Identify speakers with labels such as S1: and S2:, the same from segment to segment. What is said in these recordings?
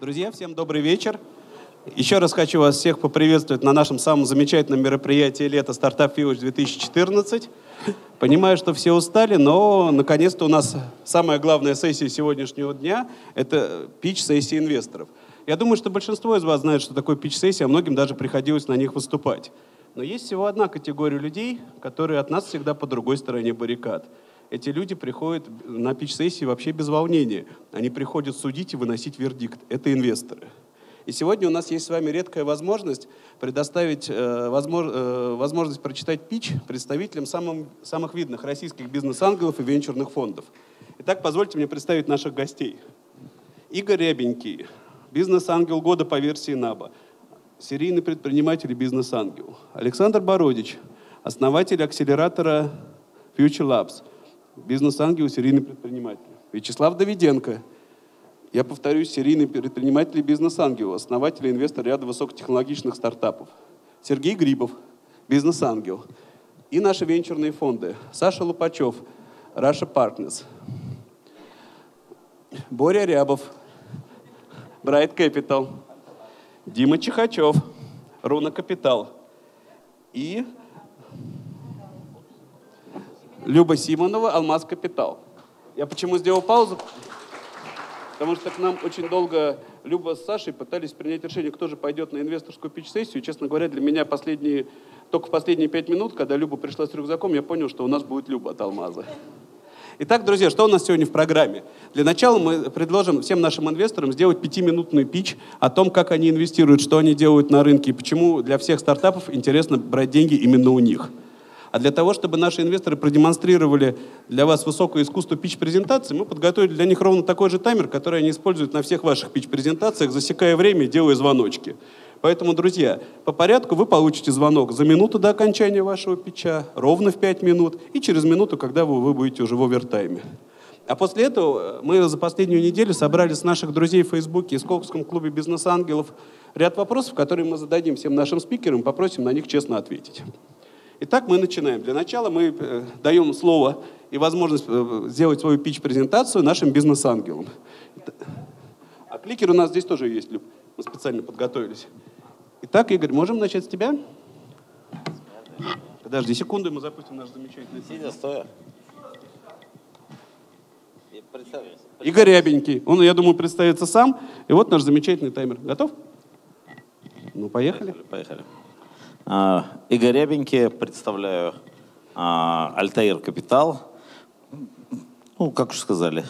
S1: Друзья, всем добрый вечер. Еще раз хочу вас всех поприветствовать на нашем самом замечательном мероприятии лета «Стартап Village 2014». Понимаю, что все устали, но наконец-то у нас самая главная сессия сегодняшнего дня – это пич-сессия инвесторов. Я думаю, что большинство из вас знает, что такое пич-сессия, а многим даже приходилось на них выступать. Но есть всего одна категория людей, которые от нас всегда по другой стороне баррикад – эти люди приходят на пич-сессии вообще без волнения. Они приходят судить и выносить вердикт. Это инвесторы. И сегодня у нас есть с вами редкая возможность предоставить э, возмож, э, возможность прочитать пич представителям самым, самых видных российских бизнес-ангелов и венчурных фондов. Итак, позвольте мне представить наших гостей. Игорь Рябенький, бизнес-ангел года по версии НАБА, серийный предприниматель и бизнес-ангел. Александр Бородич, основатель акселератора Future Labs – бизнес-ангел, серийный предприниматель. Вячеслав Давиденко. Я повторюсь, серийный предприниматель и бизнес-ангел, основатель и инвестор ряда высокотехнологичных стартапов. Сергей Грибов, бизнес-ангел. И наши венчурные фонды. Саша Лупачев, Russia Partners. Боря Рябов, Bright Capital. Дима Чихачев, Руна Капитал. И Люба Симонова, Алмаз Капитал. Я почему сделал паузу? Потому что к нам очень долго Люба с Сашей пытались принять решение, кто же пойдет на инвесторскую пич-сессию. Честно говоря, для меня последние, только в последние пять минут, когда Люба пришла с рюкзаком, я понял, что у нас будет Люба от Алмаза. Итак, друзья, что у нас сегодня в программе? Для начала мы предложим всем нашим инвесторам сделать пятиминутный пич о том, как они инвестируют, что они делают на рынке и почему для всех стартапов интересно брать деньги именно у них. А для того, чтобы наши инвесторы продемонстрировали для вас высокое искусство пич-презентации, мы подготовили для них ровно такой же таймер, который они используют на всех ваших пич-презентациях, засекая время и делая звоночки. Поэтому, друзья, по порядку вы получите звонок за минуту до окончания вашего питча, ровно в 5 минут, и через минуту, когда вы, вы будете уже в овертайме. А после этого мы за последнюю неделю собрали с наших друзей в Фейсбуке и Сколковском клубе бизнес-ангелов ряд вопросов, которые мы зададим всем нашим спикерам, попросим на них честно ответить. Итак, мы начинаем. Для начала мы э, даем слово и возможность э, сделать свою пич-презентацию нашим бизнес-ангелам. А кликер у нас здесь тоже есть, Люб. Мы специально подготовились. Итак, Игорь, можем начать с тебя? Подожди секунду, мы запустим наш замечательный...
S2: Сидя, стоя.
S1: Игорь Рябенький. Он, я думаю, представится сам. И вот наш замечательный таймер. Готов? Ну, поехали.
S2: Поехали. поехали. А, Игорь Рябеньки, представляю а, Альтаир Капитал. Ну, как уже сказали,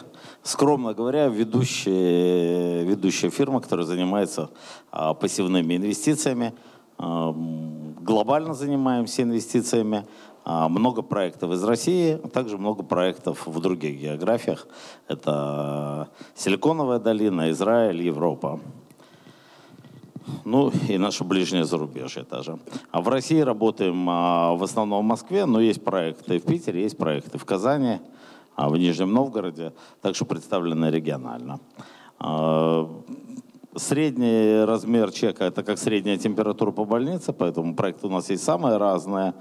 S2: скромно говоря, ведущая, ведущая фирма, которая занимается а, пассивными инвестициями. Глобально занимаемся инвестициями. Много проектов из России, а также много проектов в других географиях. Это Силиконовая долина, Израиль, Европа. Ну и наше ближнее зарубежье тоже. А в России работаем а, в основном в Москве, но есть проекты в Питере, есть проекты в Казани, а в Нижнем Новгороде, также представлены регионально. А, Средний размер чека – это как средняя температура по больнице, поэтому проекты у нас есть самые разные.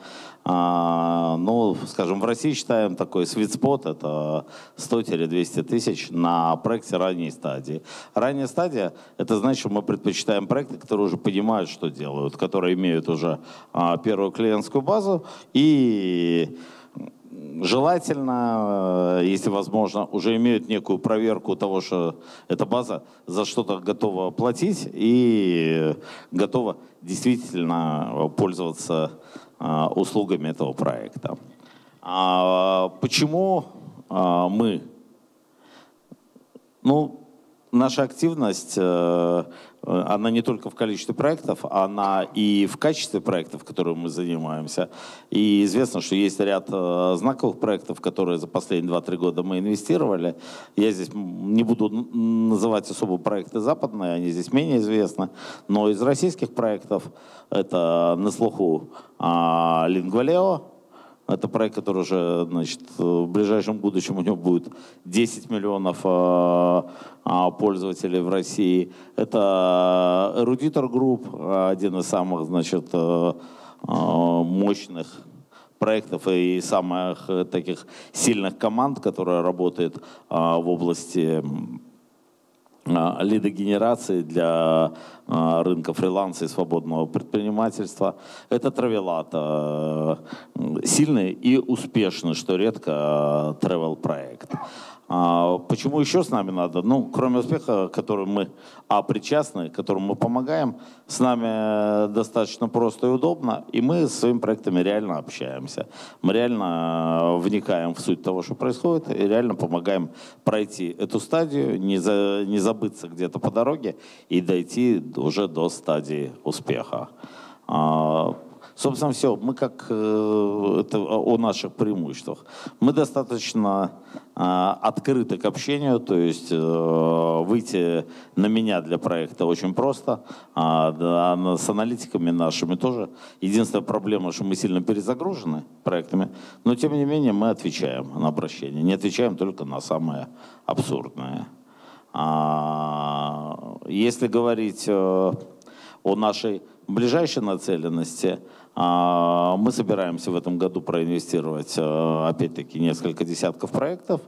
S2: А, ну, скажем, в России считаем такой sweet spot – это 100-200 тысяч на проекте ранней стадии. Ранняя стадия – это значит, что мы предпочитаем проекты, которые уже понимают, что делают, которые имеют уже а, первую клиентскую базу и желательно, э, если возможно, уже имеют некую проверку того, что эта база за что-то готова платить и готова действительно пользоваться э, услугами этого проекта. А почему э, мы? Ну, наша активность она не только в количестве проектов, она и в качестве проектов, которыми мы занимаемся. И известно, что есть ряд э, знаковых проектов, которые за последние 2-3 года мы инвестировали. Я здесь не буду называть особо проекты западные, они здесь менее известны. Но из российских проектов это на слуху Лингвалео, это проект, который уже значит, в ближайшем будущем у него будет 10 миллионов э, э, пользователей в России. Это Eruditor Group, один из самых значит, э, мощных проектов и самых таких сильных команд, которая работает в области лидогенерации для рынка фриланса и свободного предпринимательства. Это Травелат. Сильный и успешный, что редко, travel проект. А, почему еще с нами надо? Ну, кроме успеха, который мы а, причастны, которому мы помогаем, с нами достаточно просто и удобно, и мы с своими проектами реально общаемся. Мы реально вникаем в суть того, что происходит, и реально помогаем пройти эту стадию, не, за, не забыться где-то по дороге и дойти уже до стадии успеха. А, собственно, все. Мы как э, это о наших преимуществах. Мы достаточно а, открыты к общению, то есть э, выйти на меня для проекта очень просто, а с аналитиками нашими тоже. Единственная проблема, что мы сильно перезагружены проектами, но тем не менее мы отвечаем на обращения, не отвечаем только на самое абсурдное. А, если говорить э, о нашей ближайшей нацеленности – мы собираемся в этом году проинвестировать, э, опять-таки, несколько десятков проектов.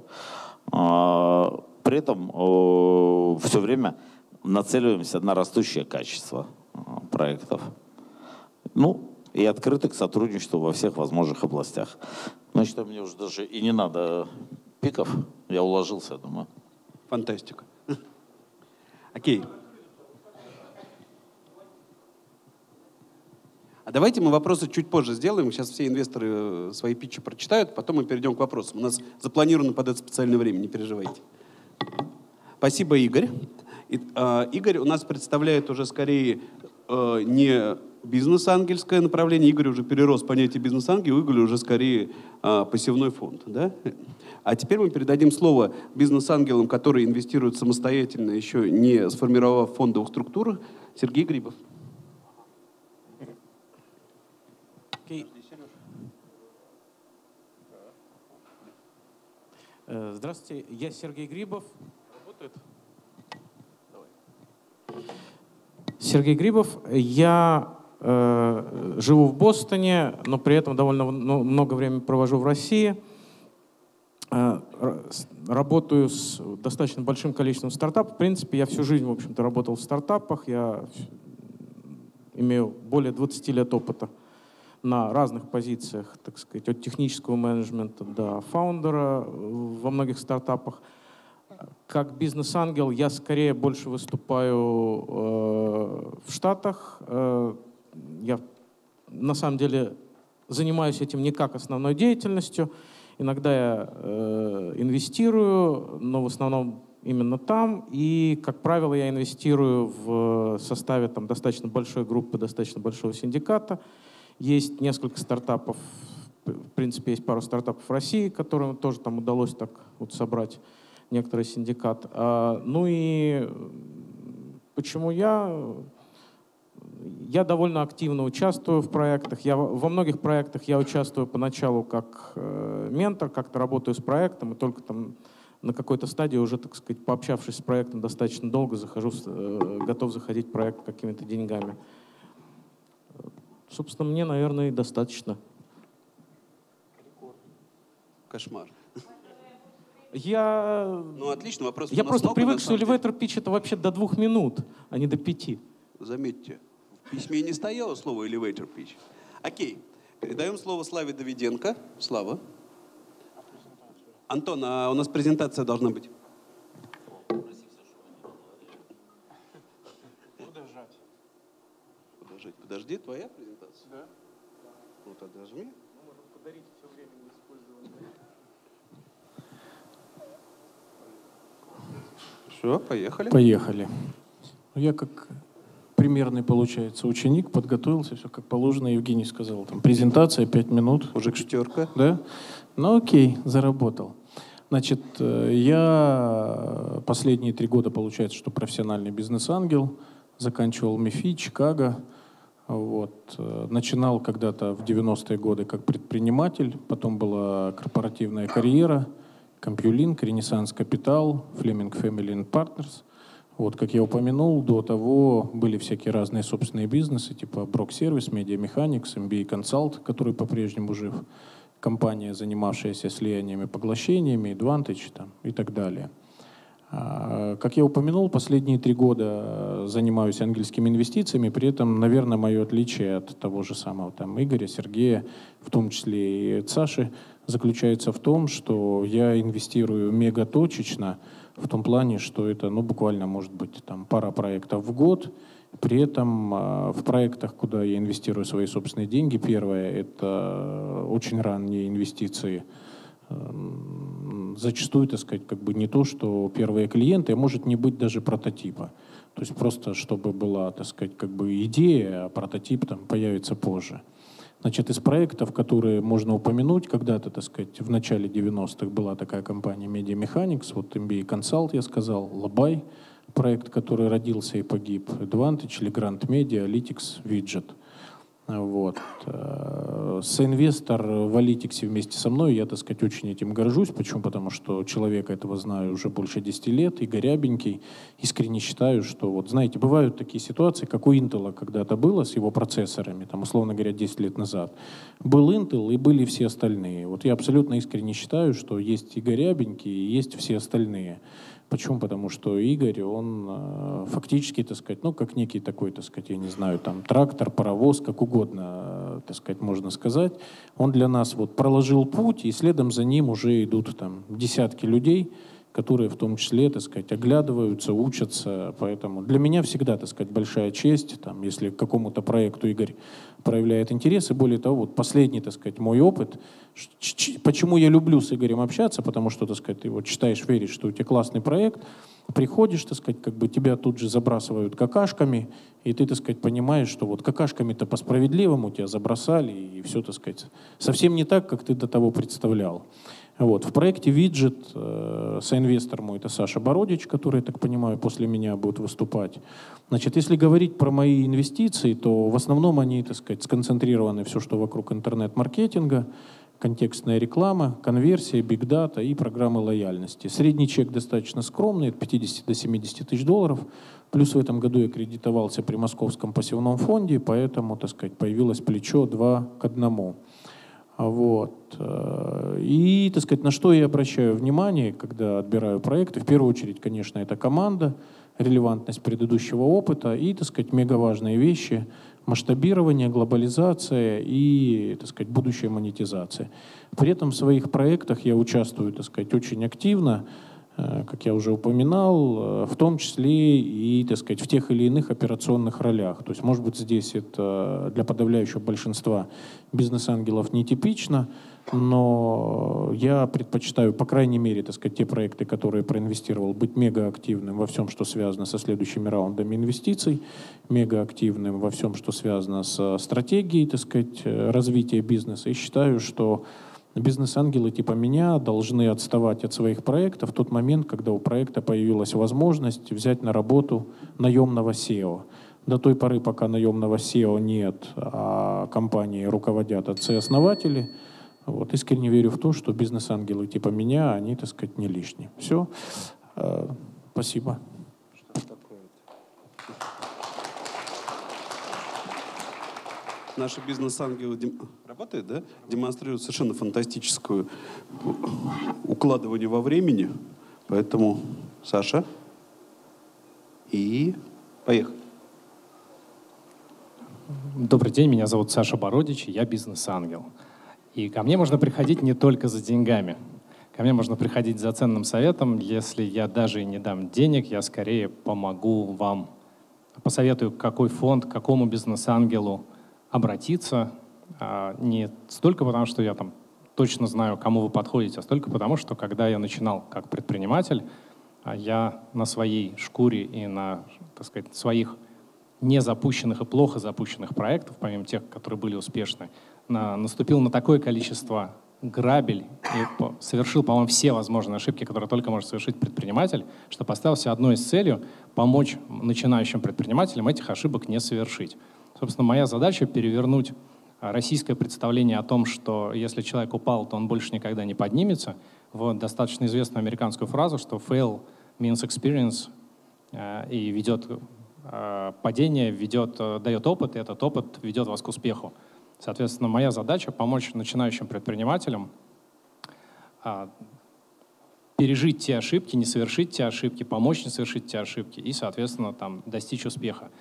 S2: А, при этом все время нацеливаемся на растущее качество э, проектов. Ну, и открыты к сотрудничеству во всех возможных областях. Значит, мне уже даже и не надо пиков. Я уложился, я думаю.
S1: Фантастика. Окей. Okay. А давайте мы вопросы чуть позже сделаем. Сейчас все инвесторы э, свои питчи прочитают, потом мы перейдем к вопросам. У нас запланировано под это специальное время, не переживайте. Спасибо, Игорь. Э, Игорь у нас представляет уже скорее э, не бизнес-ангельское направление. Игорь уже перерос понятие бизнес-ангел, у Игоря уже скорее э, пассивной фонд. Да? А теперь мы передадим слово бизнес-ангелам, которые инвестируют самостоятельно, еще не сформировав фондовых структур. Сергей Грибов.
S3: Окей. Э, здравствуйте, я Сергей Грибов. Работает? Давай. Сергей Грибов. Я э, живу в Бостоне, но при этом довольно много времени провожу в России. Э, работаю с достаточно большим количеством стартапов. В принципе, я всю жизнь, в общем-то, работал в стартапах. Я имею более 20 лет опыта на разных позициях, так сказать, от технического менеджмента до фаундера во многих стартапах. Как бизнес-ангел я скорее больше выступаю э, в Штатах. Э, я на самом деле занимаюсь этим не как основной деятельностью. Иногда я э, инвестирую, но в основном именно там. И, как правило, я инвестирую в составе там, достаточно большой группы, достаточно большого синдиката. Есть несколько стартапов, в принципе, есть пару стартапов в России, которым тоже там удалось так вот собрать некоторый синдикат. А, ну и почему я? Я довольно активно участвую в проектах. Я, во многих проектах я участвую поначалу как э, ментор, как-то работаю с проектом, и только там на какой-то стадии уже, так сказать, пообщавшись с проектом достаточно долго, захожу, э, готов заходить в проект какими-то деньгами. Собственно, мне, наверное, и достаточно.
S1: Кошмар.
S3: Я...
S1: Ну, отлично, вопрос
S3: Я просто много, привык, что elevator pitch это вообще до двух минут, а не до пяти.
S1: Заметьте, в письме не стояло слово elevator pitch. Окей, передаем слово Славе Давиденко. Слава. Антон, а у нас презентация должна быть. Подожди, твоя презентация? Да. Ну тогда жми. Ну, можем подарить все время неиспользованное. Все, поехали.
S4: Поехали. Ну, я как примерный, получается, ученик, подготовился, все как положено, Евгений сказал, там, презентация, пять минут.
S1: Мужик шестерка.
S4: Да? Ну окей, заработал. Значит, э, я последние три года, получается, что профессиональный бизнес-ангел, заканчивал МИФИ, Чикаго, вот. Э, начинал когда-то в 90-е годы как предприниматель, потом была корпоративная карьера, Компьюлинк, Ренессанс Капитал, Флеминг Family Partners. Вот, как я упомянул, до того были всякие разные собственные бизнесы, типа Брок Сервис, Media Mechanics, MBA Consult, который по-прежнему жив, компания, занимавшаяся слияниями, поглощениями, Advantage там, и так далее. А, как я упомянул, последние три года занимаюсь ангельскими инвестициями, при этом, наверное, мое отличие от того же самого там, Игоря, Сергея, в том числе и Саши, заключается в том, что я инвестирую мегаточечно, в том плане, что это ну, буквально может быть там, пара проектов в год, при этом а, в проектах, куда я инвестирую свои собственные деньги, первое – это очень ранние инвестиции – зачастую, так сказать, как бы не то, что первые клиенты, а может не быть даже прототипа. То есть просто, чтобы была, так сказать, как бы идея, а прототип там появится позже. Значит, из проектов, которые можно упомянуть, когда-то, так сказать, в начале 90-х была такая компания Media Mechanics, вот MBA Consult, я сказал, Лабай, проект, который родился и погиб, Advantage, Legrand Media, Analytics, Widget – вот. Э, соинвестор в Алитиксе вместе со мной, я, так сказать, очень этим горжусь. Почему? Потому что человека этого знаю уже больше 10 лет, Игорь Рябенький. Искренне считаю, что, вот знаете, бывают такие ситуации, как у Intel когда-то было с его процессорами, там, условно говоря, 10 лет назад. Был Intel и были все остальные. Вот я абсолютно искренне считаю, что есть Игорь Рябенький и есть все остальные. Почему? Потому что Игорь, он э, фактически, так сказать, ну, как некий такой, так сказать, я не знаю, там, трактор, паровоз, как угодно, э, так сказать, можно сказать. Он для нас вот проложил путь, и следом за ним уже идут там десятки людей, которые в том числе, так сказать, оглядываются, учатся. Поэтому для меня всегда, так сказать, большая честь, там, если к какому-то проекту Игорь проявляет интерес. И более того, вот последний, так сказать, мой опыт, почему я люблю с Игорем общаться, потому что, так сказать, ты вот читаешь, веришь, что у тебя классный проект, приходишь, так сказать, как бы тебя тут же забрасывают какашками, и ты, так сказать, понимаешь, что вот какашками-то по-справедливому тебя забросали, и все, так сказать, совсем не так, как ты до того представлял. Вот. В проекте «Виджет» э, соинвестор мой, это Саша Бородич, который, я так понимаю, после меня будет выступать. Значит, если говорить про мои инвестиции, то в основном они, так сказать, сконцентрированы все, что вокруг интернет-маркетинга, контекстная реклама, конверсия, бигдата и программы лояльности. Средний чек достаточно скромный, от 50 до 70 тысяч долларов. Плюс в этом году я кредитовался при Московском пассивном фонде, поэтому, так сказать, появилось плечо 2 к 1. Вот. Э, и, так сказать, на что я обращаю внимание, когда отбираю проекты? В первую очередь, конечно, это команда, релевантность предыдущего опыта и, так сказать, мегаважные вещи – масштабирование, глобализация и, так сказать, будущая монетизация. При этом в своих проектах я участвую, так сказать, очень активно, как я уже упоминал, э, в том числе и, так сказать, в тех или иных операционных ролях. То есть, может быть, здесь это для подавляющего большинства бизнес-ангелов нетипично, но я предпочитаю, по крайней мере, так сказать, те проекты, которые проинвестировал, быть мегаактивным во всем, что связано со следующими раундами инвестиций, мегаактивным во всем, что связано с стратегией, так сказать, э, развития бизнеса. И считаю, что Бизнес-ангелы типа меня должны отставать от своих проектов в тот момент, когда у проекта появилась возможность взять на работу наемного SEO. До той поры, пока наемного SEO нет, а компании руководят отцы-основатели, вот, искренне верю в то, что бизнес-ангелы типа меня, они, так сказать, не лишние. Все. Э, спасибо.
S1: Наши бизнес-ангелы дем... работают, да? демонстрируют совершенно фантастическую укладывание во времени. Поэтому, Саша, и поехали.
S5: Добрый день, меня зовут Саша Бородич, я бизнес-ангел. И ко мне можно приходить не только за деньгами. Ко мне можно приходить за ценным советом. Если я даже и не дам денег, я скорее помогу вам. Посоветую, какой фонд, какому бизнес-ангелу обратиться а, не столько потому, что я там точно знаю, кому вы подходите, а столько потому, что когда я начинал как предприниматель, а, я на своей шкуре и на, так сказать, своих незапущенных и плохо запущенных проектов, помимо тех, которые были успешны, на, наступил на такое количество грабель и по, совершил, по-моему, все возможные ошибки, которые только может совершить предприниматель, что поставил себе одной из целью помочь начинающим предпринимателям этих ошибок не совершить. Собственно, моя задача перевернуть а, российское представление о том, что если человек упал, то он больше никогда не поднимется, в достаточно известную американскую фразу, что fail means experience, а, и ведет а, падение, ведет, дает опыт, и этот опыт ведет вас к успеху. Соответственно, моя задача — помочь начинающим предпринимателям пережить те ошибки, не совершить те ошибки, помочь не совершить те ошибки и, соответственно, там, достичь успеха.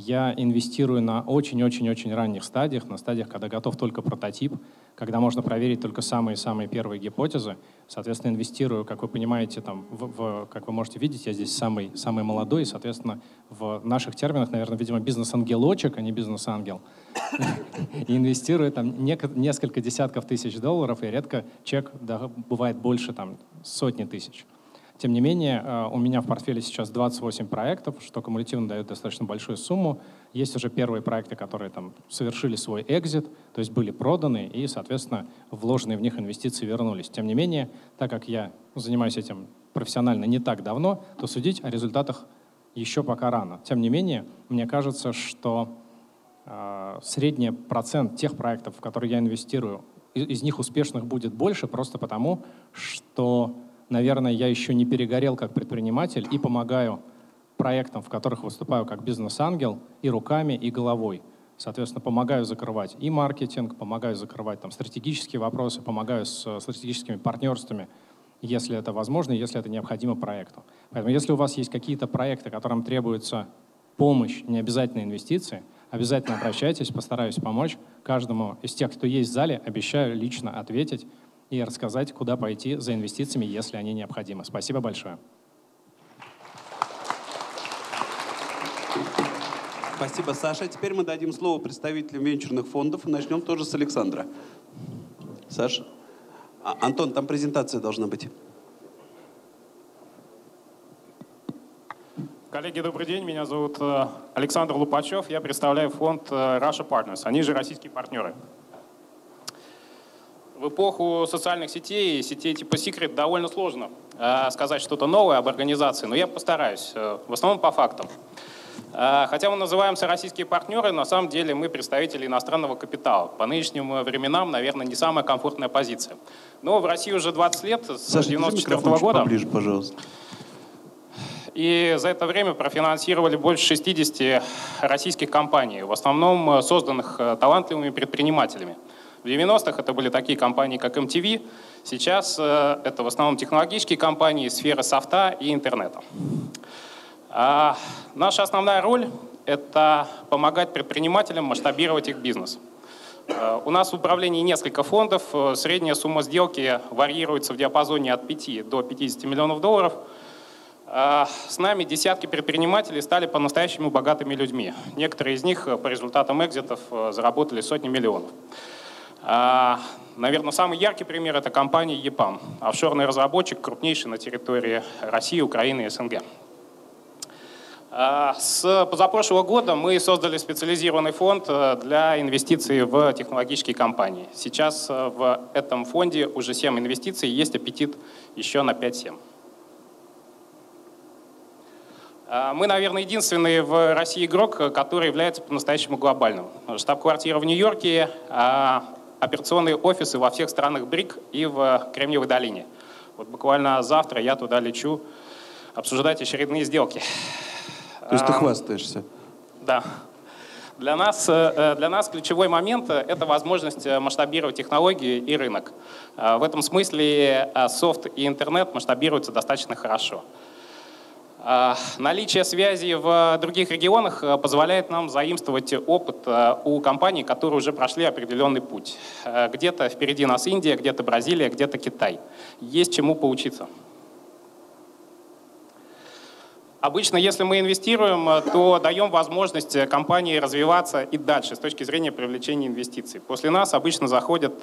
S5: Я инвестирую на очень-очень-очень ранних стадиях, на стадиях, когда готов только прототип, когда можно проверить только самые-самые первые гипотезы. Соответственно, инвестирую, как вы понимаете, там, в, в, как вы можете видеть, я здесь самый, самый молодой, и, соответственно, в наших терминах, наверное, видимо, бизнес-ангелочек, а не бизнес-ангел. И инвестирую там несколько десятков тысяч долларов, и редко чек бывает больше там сотни тысяч. Тем не менее, э, у меня в портфеле сейчас 28 проектов, что кумулятивно дает достаточно большую сумму. Есть уже первые проекты, которые там совершили свой экзит, то есть были проданы, и, соответственно, вложенные в них инвестиции вернулись. Тем не менее, так как я занимаюсь этим профессионально не так давно, то судить о результатах еще пока рано. Тем не менее, мне кажется, что э, средний процент тех проектов, в которые я инвестирую, из, из них успешных будет больше, просто потому, что наверное, я еще не перегорел как предприниматель и помогаю проектам, в которых выступаю как бизнес-ангел и руками, и головой. Соответственно, помогаю закрывать и маркетинг, помогаю закрывать там стратегические вопросы, помогаю с стратегическими партнерствами, если это возможно, если это необходимо проекту. Поэтому если у вас есть какие-то проекты, которым требуется помощь, не обязательно инвестиции, обязательно обращайтесь, постараюсь помочь каждому из тех, кто есть в зале, обещаю лично ответить и рассказать, куда пойти за инвестициями, если они необходимы. Спасибо большое.
S1: Спасибо, Саша. Теперь мы дадим слово представителям венчурных фондов и начнем тоже с Александра. Саша. А, Антон, там презентация должна быть.
S6: Коллеги, добрый день. Меня зовут э, Александр Лупачев. Я представляю фонд э, Russia Partners. Они же российские партнеры в эпоху социальных сетей, сетей типа Secret, довольно сложно э, сказать что-то новое об организации, но я постараюсь, э, в основном по фактам. Э, хотя мы называемся российские партнеры, на самом деле мы представители иностранного капитала. По нынешним временам, наверное, не самая комфортная позиция. Но в России уже 20 лет, с Саша, 94 -го года.
S1: поближе, пожалуйста.
S6: И за это время профинансировали больше 60 российских компаний, в основном созданных талантливыми предпринимателями. В 90-х это были такие компании, как MTV. Сейчас э, это в основном технологические компании, сферы софта и интернета. А наша основная роль — это помогать предпринимателям масштабировать их бизнес. Э, у нас в управлении несколько фондов. Э, средняя сумма сделки варьируется в диапазоне от 5 до 50 миллионов долларов. С нами десятки предпринимателей стали по-настоящему богатыми людьми. Некоторые из них по результатам экзитов заработали сотни миллионов. А, наверное, самый яркий пример – это компания EPAM, офшорный разработчик, крупнейший на территории России, Украины и СНГ. А, с позапрошлого года мы создали специализированный фонд э, для инвестиций в технологические компании. Сейчас э, в этом фонде уже 7 инвестиций, есть аппетит еще на 5-7. А, мы, наверное, единственный в России игрок, который является по-настоящему глобальным. Штаб-квартира в Нью-Йорке, операционные офисы во всех странах БРИК и в Кремниевой долине. Вот буквально завтра я туда лечу обсуждать очередные сделки.
S1: То есть ты хвастаешься?
S6: Да. Для нас, э, для нас ключевой момент – это возможность масштабировать технологии и рынок. Э, в этом смысле э, софт и интернет масштабируются достаточно хорошо. А, наличие связи в других регионах э, позволяет нам заимствовать опыт э, у компаний, которые уже прошли определенный путь. Э, где-то впереди нас Индия, где-то Бразилия, где-то Китай. Есть чему поучиться. Обычно, если мы инвестируем, то даем возможность компании развиваться и дальше с точки зрения привлечения инвестиций. После нас обычно заходят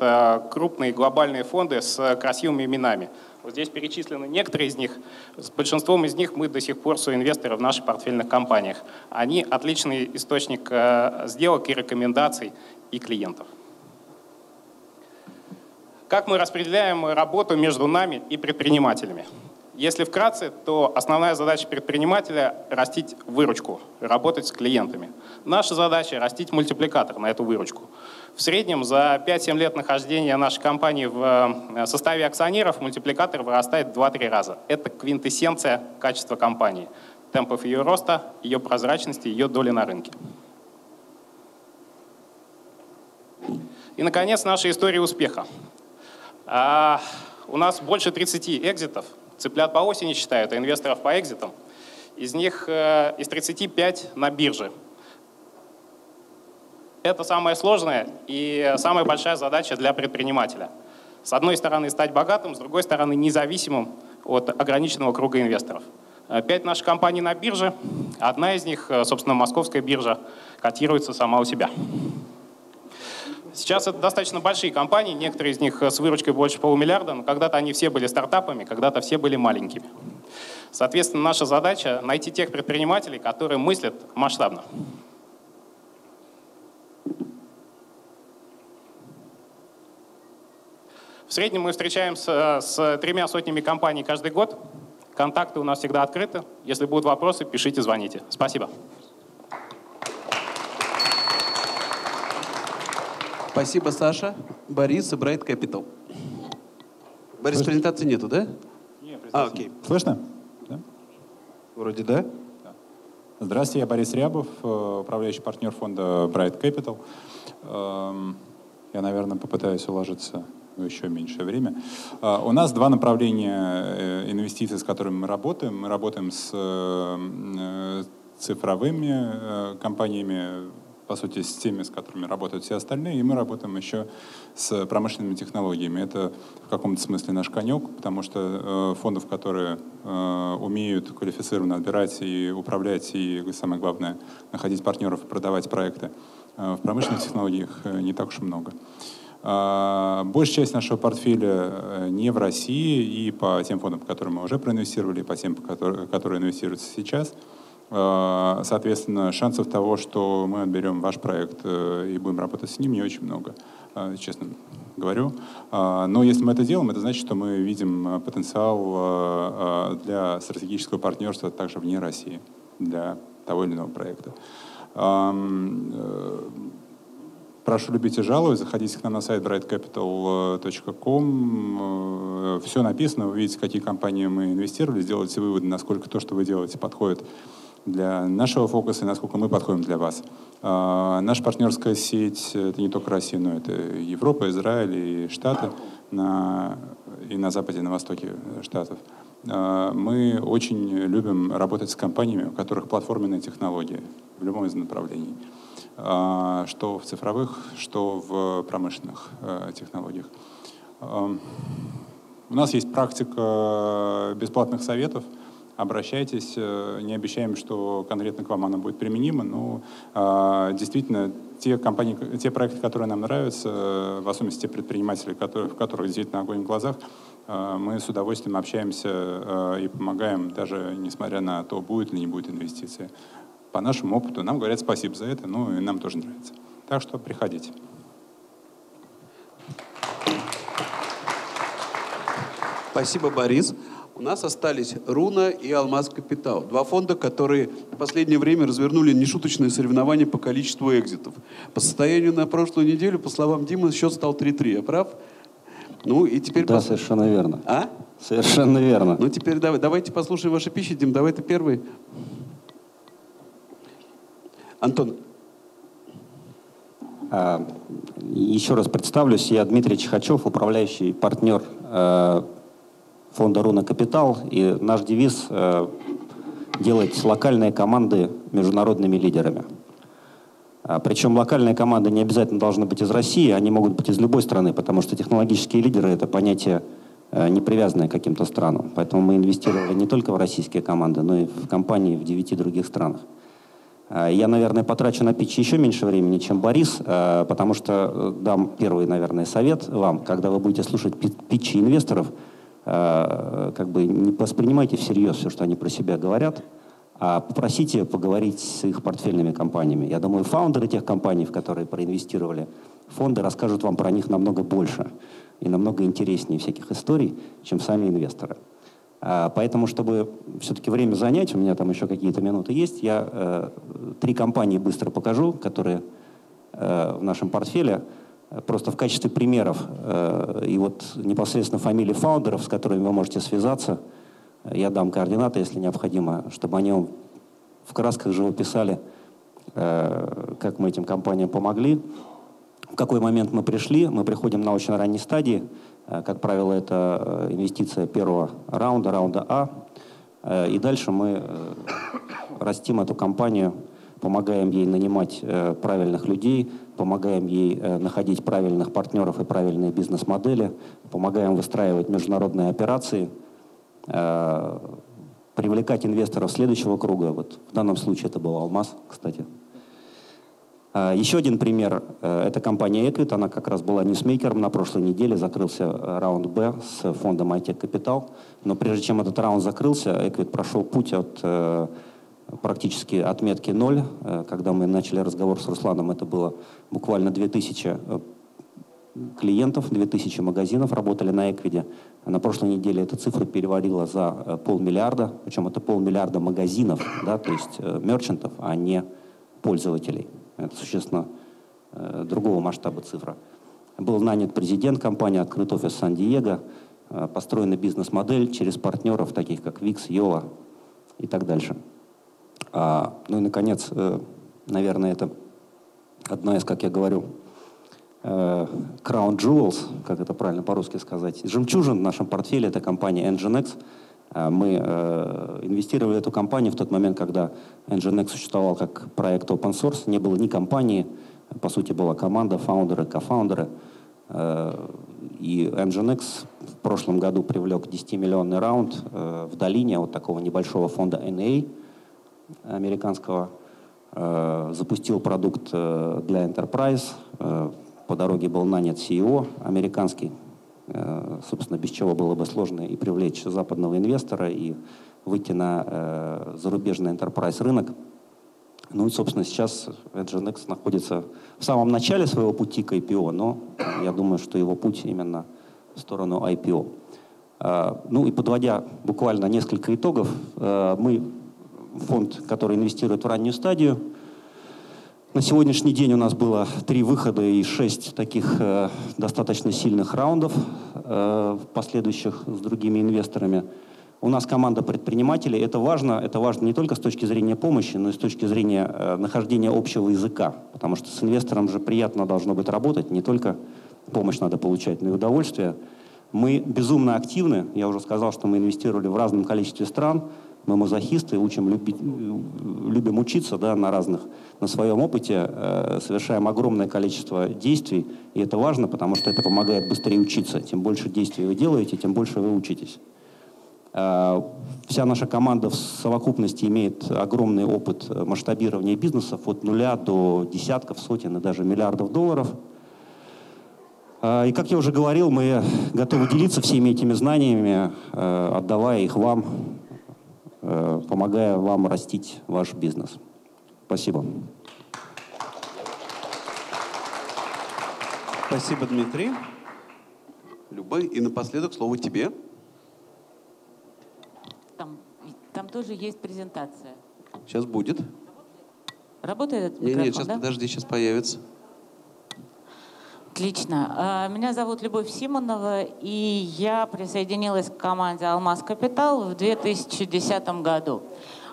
S6: крупные глобальные фонды с красивыми именами. Вот здесь перечислены некоторые из них. С большинством из них мы до сих пор соинвесторы в наших портфельных компаниях. Они отличный источник э, сделок и рекомендаций и клиентов. Как мы распределяем работу между нами и предпринимателями? Если вкратце, то основная задача предпринимателя – растить выручку, работать с клиентами. Наша задача – растить мультипликатор на эту выручку. В среднем за 5-7 лет нахождения нашей компании в э, составе акционеров мультипликатор вырастает 2-3 раза. Это квинтэссенция качества компании, темпов ее роста, ее прозрачности, ее доли на рынке. И, наконец, наша история успеха. А, у нас больше 30 экзитов. Цыплят по осени считают, а инвесторов по экзитам. Из них э, из 35 на бирже. Это самая сложная и самая большая задача для предпринимателя. С одной стороны стать богатым, с другой стороны независимым от ограниченного круга инвесторов. Э, пять наших компаний на бирже, одна из них, э, собственно, московская биржа, котируется сама у себя. Сейчас это достаточно большие компании, некоторые из них с выручкой больше полумиллиарда, но когда-то они все были стартапами, когда-то все были маленькими. Соответственно, наша задача — найти тех предпринимателей, которые мыслят масштабно. Среднем мы встречаемся с тремя сотнями компаний каждый год. Контакты у нас всегда открыты. Если будут вопросы, пишите, звоните. Спасибо.
S1: Спасибо, Саша. Борис и Bright Capital. Борис, презентации нету, да?
S7: Нет,
S1: А, окей.
S7: Слышно? Да?
S1: Вроде да.
S7: Здравствуйте, я Борис Рябов, э, управляющий партнер фонда Bright Capital. Эм, Я, наверное, попытаюсь уложиться еще меньшее время. Э, У нас два направления э, инвестиций, с которыми мы работаем. Мы работаем с э, цифровыми э, компаниями, по сути, с теми, с которыми работают все остальные, и мы работаем еще с промышленными технологиями. Это в каком-то смысле наш конек, потому что фондов, которые умеют квалифицированно отбирать и управлять, и, самое главное, находить партнеров и продавать проекты, в промышленных технологиях не так уж и много. А, Большая часть нашего портфеля э, не в России, и по тем фондам, по которым мы уже проинвестировали, и по тем, которые, которые инвестируются сейчас – Э, Соответственно, шансов того, что мы отберем ваш проект э, и будем работать с ним, не очень много, э, честно говорю. А, Но если мы это делаем, это значит, что мы видим потенциал для стратегического партнерства также вне России, для того или иного проекта. Прошу любить и жаловать. Заходите к нам на сайт brightcapital.com. Все написано, вы видите, какие компании мы инвестировали, сделайте выводы, насколько то, что вы делаете, подходит для нашего фокуса и насколько мы подходим для вас. А, наша партнерская сеть — это не только Россия, но это Европа, Израиль и Штаты, на, и на Западе, и на Востоке Штатов. А, мы очень любим работать с компаниями, у которых платформенные технологии в любом из направлений. А, что в цифровых, что в промышленных а, технологиях. А, У нас есть практика бесплатных советов — обращайтесь. Э, не обещаем, что конкретно к вам она будет применима, но э, действительно те компании, те проекты, которые нам нравятся, э, в особенности те предприниматели, которые, в которых действительно огонь в глазах, э, мы с удовольствием общаемся э, и помогаем, даже несмотря на то, будет или не будет инвестиции. По нашему опыту нам говорят спасибо за это, ну и нам тоже нравится. Так что приходите.
S1: Спасибо, Борис. У нас остались Руна и Алмаз Капитал. Два фонда, которые в последнее время развернули нешуточные соревнования по количеству экзитов. По состоянию на прошлую неделю, по словам Димы, счет стал 3-3. Я прав? Ну и теперь...
S8: Да,
S1: пос-
S8: совершенно верно.
S1: А?
S8: Совершенно верно.
S1: Ну теперь давай, давайте послушаем ваши пищи, Дим. Давай ты первый. Антон,
S8: А, Еще раз представлюсь, я Дмитрий Чихачев, управляющий партнер э, фонда «Руна Капитал». И наш девиз э, – делать локальные команды международными лидерами. А, Причем локальные команды не обязательно должны быть из России, они могут быть из любой страны, потому что технологические лидеры – это понятие э, не привязанное к каким-то странам. Поэтому мы инвестировали не только в российские команды, но и в компании в девяти других странах. А, Я, наверное, потрачу на питч еще меньше времени, чем Борис, э, потому что э, дам первый, наверное, совет вам. Когда вы будете слушать пи- питчи инвесторов, э, как бы не воспринимайте всерьез все, что они про себя говорят, а попросите поговорить с их портфельными компаниями. Я думаю, фаундеры тех компаний, в которые проинвестировали фонды, расскажут вам про них намного больше и намного интереснее всяких историй, чем сами инвесторы. А, Поэтому, чтобы все-таки время занять, у меня там еще какие-то минуты есть, я э, три компании быстро покажу, которые э, в нашем портфеле, просто в качестве примеров. Э, и вот непосредственно фамилии фаундеров, с которыми вы можете связаться, я дам координаты, если необходимо, чтобы они вам в красках живописали, э, как мы этим компаниям помогли. В какой момент мы пришли? Мы приходим на очень ранней стадии. Как правило, это инвестиция первого раунда, раунда А. И дальше мы растим эту компанию, помогаем ей нанимать правильных людей, помогаем ей находить правильных партнеров и правильные бизнес-модели, помогаем выстраивать международные операции, привлекать инвесторов следующего круга. Вот в данном случае это был Алмаз, кстати. А, еще один пример э, – это компания Equit. Она как раз была ньюсмейкером на прошлой неделе. Закрылся э, раунд Б с фондом iTech Capital. Но прежде чем этот раунд закрылся, Equit прошел путь от э, практически отметки ноль. Когда мы начали разговор с Русланом, это было буквально 2000 клиентов, 2000 магазинов работали на Эквиде. На прошлой неделе эта цифра перевалила за полмиллиарда, причем это полмиллиарда магазинов, да, то есть мерчантов, а не пользователей. Это существенно э, другого масштаба цифра. Был нанят президент компании, открыт офис Сан-Диего, построена бизнес-модель через партнеров, таких как Викс, Йола и так дальше. А, ну и, наконец, наверное, это одна из, как я говорю, Э, Crown Jewels, как это правильно по-русски сказать, жемчужин в нашем портфеле, это компания Nginx. Э, мы э, инвестировали в эту компанию в тот момент, когда Nginx существовал как проект open source, не было ни компании, по сути была команда, фаундеры, кофаундеры. И Nginx в прошлом году привлек 10-миллионный раунд в долине от такого небольшого фонда NA американского. Запустил продукт для Enterprise, по дороге был нанят CEO американский, э, собственно, без чего было бы сложно и привлечь западного инвестора, и выйти на э, зарубежный enterprise рынок. Ну и, собственно, сейчас Nginx находится в самом начале своего пути к IPO, но я думаю, что его путь именно в сторону IPO. Э, ну и подводя буквально несколько итогов, мы фонд, который инвестирует в раннюю стадию, на сегодняшний день у нас было три выхода и шесть таких э, достаточно сильных раундов э, последующих с другими инвесторами. У нас команда предпринимателей. Это важно. Это важно не только с точки зрения помощи, но и с точки зрения э, нахождения общего языка. Потому что с инвестором же приятно должно быть работать. Не только помощь надо получать, но и удовольствие. Мы безумно активны. Я уже сказал, что мы инвестировали в разном количестве стран. Мы мазохисты, учим любить, любим учиться да, на разных, на своем опыте, э, совершаем огромное количество действий, и это важно, потому что это помогает быстрее учиться. Тем больше действий вы делаете, тем больше вы учитесь. Э, вся наша команда в совокупности имеет огромный опыт масштабирования бизнесов от нуля до десятков, сотен и даже миллиардов долларов. Э, и, как я уже говорил, мы готовы делиться всеми этими знаниями, э, отдавая их вам Э, помогая вам растить ваш бизнес. Спасибо.
S1: Спасибо, Дмитрий. Люба, и напоследок слово тебе.
S9: Там, там тоже есть презентация.
S1: Сейчас будет.
S9: Работает этот
S1: нет,
S9: микрофон,
S1: Нет, сейчас
S9: да?
S1: подожди, сейчас появится.
S9: Отлично. А, меня зовут Любовь Симонова, и я присоединилась к команде «Алмаз Капитал» в 2010 году.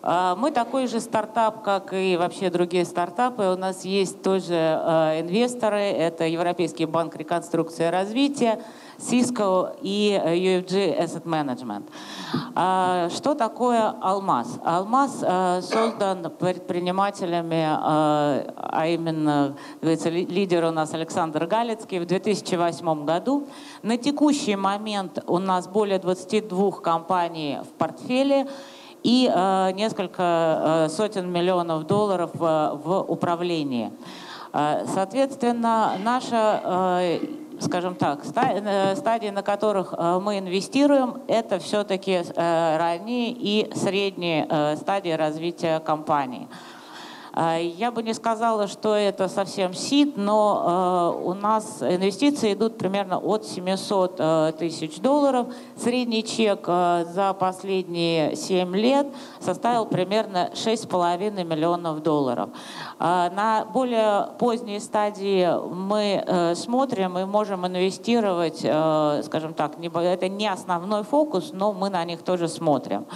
S9: А, мы такой же стартап, как и вообще другие стартапы. У нас есть тоже а, инвесторы. Это Европейский банк реконструкции и развития, Cisco и UFG Asset Management. А, что такое Алмаз? Алмаз создан предпринимателями, а именно лидер у нас Александр Галицкий в 2008 году. На текущий момент у нас более 22 компаний в портфеле и э, несколько э, сотен миллионов долларов э, в управлении. Э, соответственно, наша, э, скажем так, э, стадии, на которых э, мы инвестируем, это все-таки э, ранние и средние стадии развития компании. А, я бы не сказала, что это совсем сид, но э, у нас инвестиции идут примерно от 700 э, тысяч долларов. Средний чек э, за последние 7 лет составил примерно 6,5 миллионов долларов. На более поздней стадии мы смотрим и можем инвестировать, скажем так, это не основной фокус, но мы на них тоже смотрим.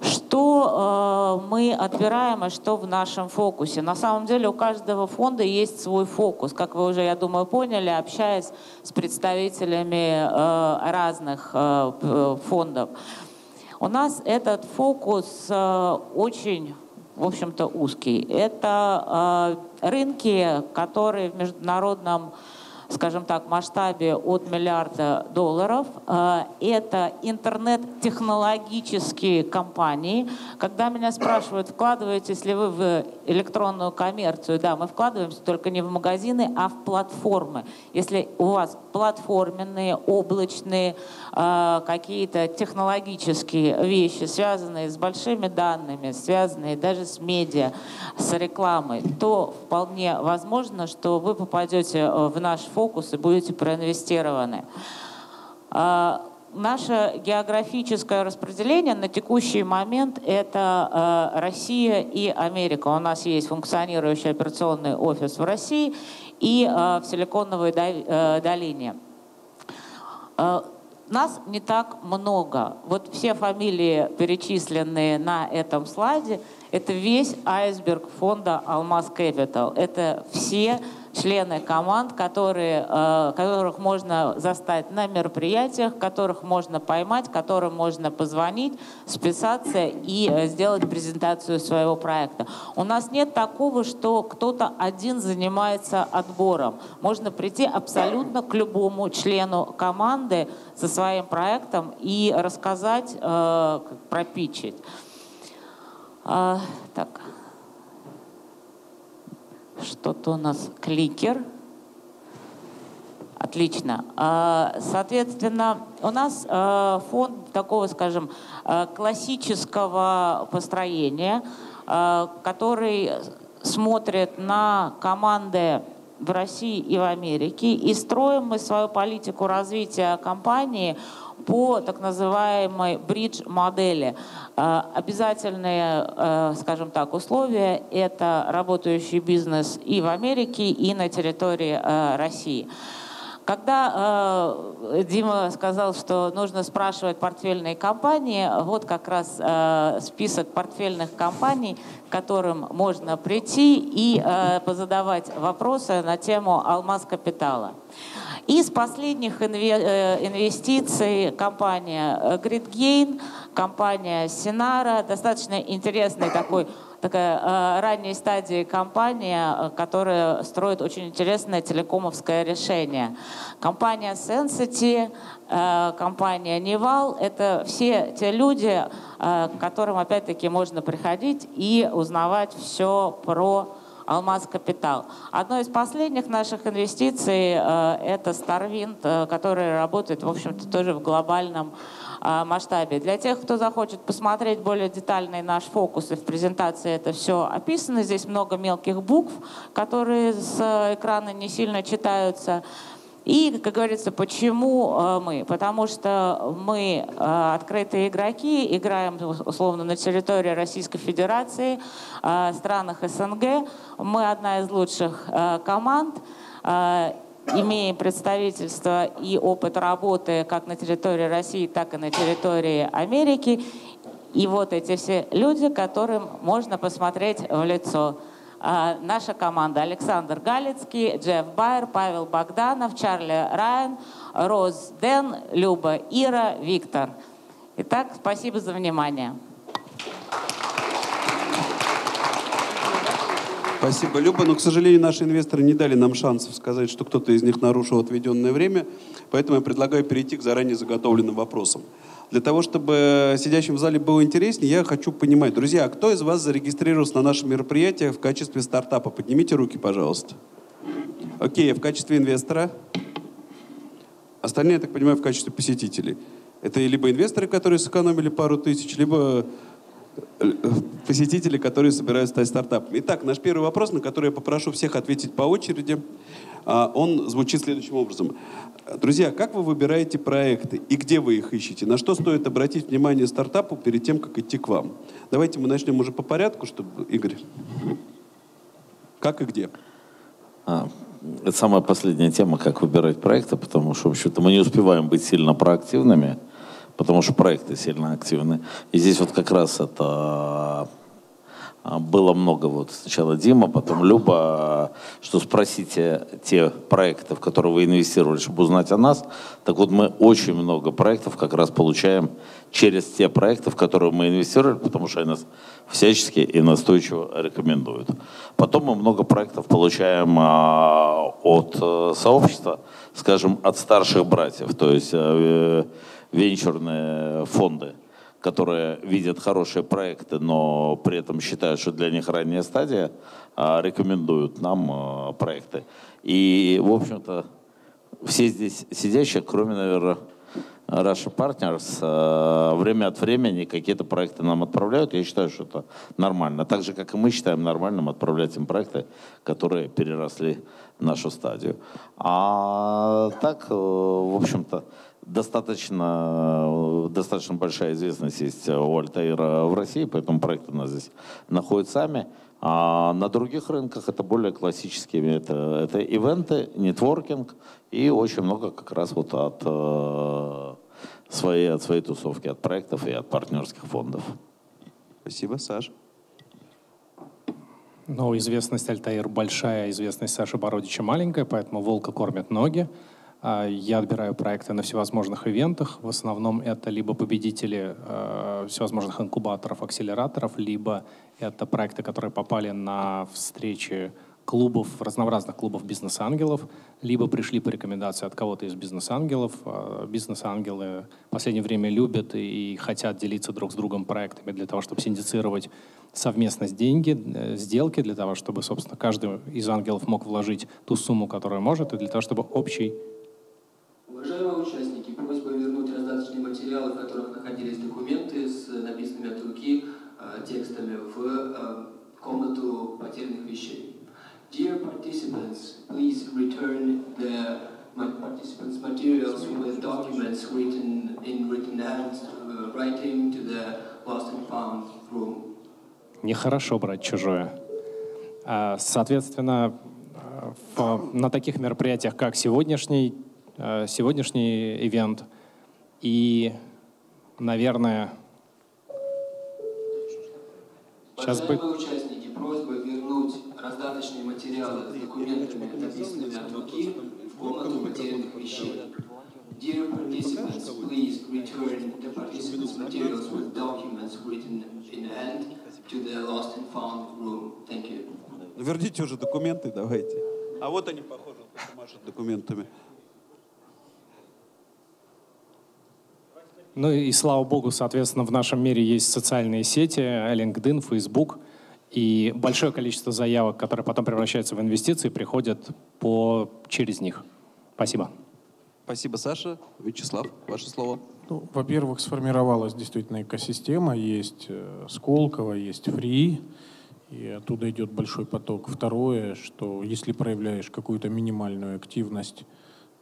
S9: Что э, мы отбираем и что в нашем фокусе? На самом деле у каждого фонда есть свой фокус. Как вы уже, я думаю, поняли, общаясь с представителями э, разных э, фондов. У нас этот фокус э, очень в общем-то, узкий. Это э, рынки, которые в международном скажем так, масштабе от миллиарда долларов. Э, это интернет-технологические компании. Когда меня спрашивают, вкладываетесь ли вы в электронную коммерцию, да, мы вкладываемся только не в магазины, а в платформы. Если у вас платформенные, облачные, э, какие-то технологические вещи, связанные с большими данными, связанные даже с медиа, с рекламой, то вполне возможно, что вы попадете э, в наш фонд фокусы будете проинвестированы. А, наше географическое распределение на текущий момент это а, Россия и Америка. У нас есть функционирующий операционный офис в России и а, в Силиконовой долине. Нас не так много. Вот все фамилии, перечисленные на этом слайде, это весь айсберг фонда «Алмаз Capital. Это все члены команд, которые, э, которых можно застать на мероприятиях, которых можно поймать, которым можно позвонить, списаться и э, сделать презентацию своего проекта. У нас нет такого, что кто-то один занимается отбором. Можно прийти абсолютно к любому члену команды со своим проектом и рассказать, э, пропичить. Так. Что-то у нас кликер. Отлично. А, соответственно, у нас а, фонд такого, скажем, а, классического построения, который смотрит на команды в России и в Америке, и строим мы свою политику развития компании по так называемой бридж-модели. Э, обязательные, э, скажем так, условия – это работающий бизнес и в Америке, и на территории э, России. Когда э, Дима сказал, что нужно спрашивать портфельные компании, вот как раз э, список портфельных компаний, к которым можно прийти и э, позадавать вопросы на тему «Алмаз капитала». Из последних э, инвестиций компания э, GridGain, компания Sinara, достаточно интересный такой такая э, ранней стадии компания, которая строит очень интересное телекомовское решение. Компания Sensity, компания Nival — это все те люди, к которым опять-таки можно приходить и узнавать все про Алмаз Капитал. Одно из последних наших инвестиций э, это Starwind, э, который работает, в общем-то, тоже в глобальном э, масштабе. Для тех, кто захочет посмотреть более детальный наш фокус, и в презентации это все описано. Здесь много мелких букв, которые с экрана не сильно читаются. И, как говорится, почему э, мы? Потому что мы э, открытые игроки, играем условно на территории Российской Федерации, э, странах СНГ. Мы одна из лучших команд имеем представительство и опыт работы как на территории России, так и на территории Америки. И вот эти все люди, которым можно посмотреть в лицо. А, наша команда Александр Галицкий, Джефф Байер, Павел Богданов, Чарли Райан, Роз Ден, Люба Ира, Виктор. Итак, спасибо за внимание.
S1: Спасибо, Люба. Но, к сожалению, наши инвесторы не дали нам шансов сказать, что кто-то из них нарушил отведенное время. Поэтому я предлагаю перейти к заранее заготовленным вопросам. Для того, чтобы сидящим в зале было интереснее, я хочу понимать. Друзья, кто из вас зарегистрировался на нашем мероприятии в качестве стартапа? Поднимите руки, пожалуйста. Окей, в качестве инвестора? Остальные, я так понимаю, в качестве посетителей. Это либо инвесторы, которые сэкономили пару тысяч, либо э, посетители, которые собираются стать стартапами. Итак, наш первый вопрос, на который я попрошу всех ответить по очереди, а, он звучит следующим образом. Друзья, как вы выбираете проекты и где вы их ищете? На что стоит обратить внимание стартапу перед тем, как идти к вам? Давайте мы начнем уже по порядку, чтобы, Игорь, как и где?
S2: А, это самая последняя тема, как выбирать проекты, потому что, в общем-то, мы не успеваем быть сильно проактивными, потому что проекты сильно активны. И здесь вот как раз это было много, вот сначала Дима, потом Люба, что спросите те проекты, в которые вы инвестировали, чтобы узнать о нас. Так вот, мы очень много проектов как раз получаем через те проекты, в которые мы инвестировали, потому что они нас всячески и настойчиво рекомендуют. Потом мы много проектов получаем а, от а, сообщества, скажем, от старших братьев, то есть а, венчурные фонды которые видят хорошие проекты, но при этом считают, что для них ранняя стадия, а, рекомендуют нам а, проекты. И, в общем-то, все здесь сидящие, кроме, наверное, Russia Partners, а, время от времени какие-то проекты нам отправляют. Я считаю, что это нормально. Так же, как и мы считаем нормальным отправлять им проекты, которые переросли нашу стадию. А так, э, в общем-то, достаточно, достаточно большая известность есть у Альтаира в России, поэтому проект у нас здесь находит сами. А на других рынках это более классические, это, это ивенты, нетворкинг и очень много как раз вот от э, своей, от своей тусовки, от проектов и от партнерских фондов.
S1: Спасибо, Саша.
S5: Ну, известность Альтаир большая, известность Саши Бородича маленькая, поэтому волка кормят ноги. А, я отбираю проекты на всевозможных ивентах. В основном это либо победители э, всевозможных инкубаторов, акселераторов, либо это проекты, которые попали на встречи клубов, разнообразных клубов бизнес-ангелов, либо пришли по рекомендации от кого-то из бизнес-ангелов. А, бизнес-ангелы в последнее время любят и хотят делиться друг с другом проектами для того, чтобы синдицировать совместно деньги, э, сделки, для того, чтобы, собственно, каждый из ангелов мог вложить ту сумму, которую может, и для того, чтобы общий
S10: Уважаемые участники, просьба вернуть раздаточные материалы, в которых находились документы с написанными от руки э, текстами в э, комнату потерянных вещей. Dear participants, please return the participants' materials with documents written in written hand, uh, writing to the lost and found room.
S5: Нехорошо брать чужое. А, соответственно, в, на таких мероприятиях, как сегодняшний, Э, сегодняшний ивент. И, наверное,
S10: сейчас бы... участники, просьба вернуть раздаточные материалы с документами, написанными от руки, в комнату потерянных вещей. Dear participants, please return the participants' materials with documents written in hand to the lost and found room. Thank you.
S1: Верните уже документы, давайте. А вот они, похоже, машут документами.
S5: Ну и слава богу, соответственно, в нашем мире есть социальные сети, LinkedIn, Facebook, и большое количество заявок, которые потом превращаются в инвестиции, приходят по, через них. Спасибо.
S1: Спасибо, Саша. Вячеслав, ваше слово.
S4: Ну, во-первых, сформировалась действительно экосистема. Есть э, Сколково, есть Фри, и оттуда идет большой поток. Второе, что если проявляешь какую-то минимальную активность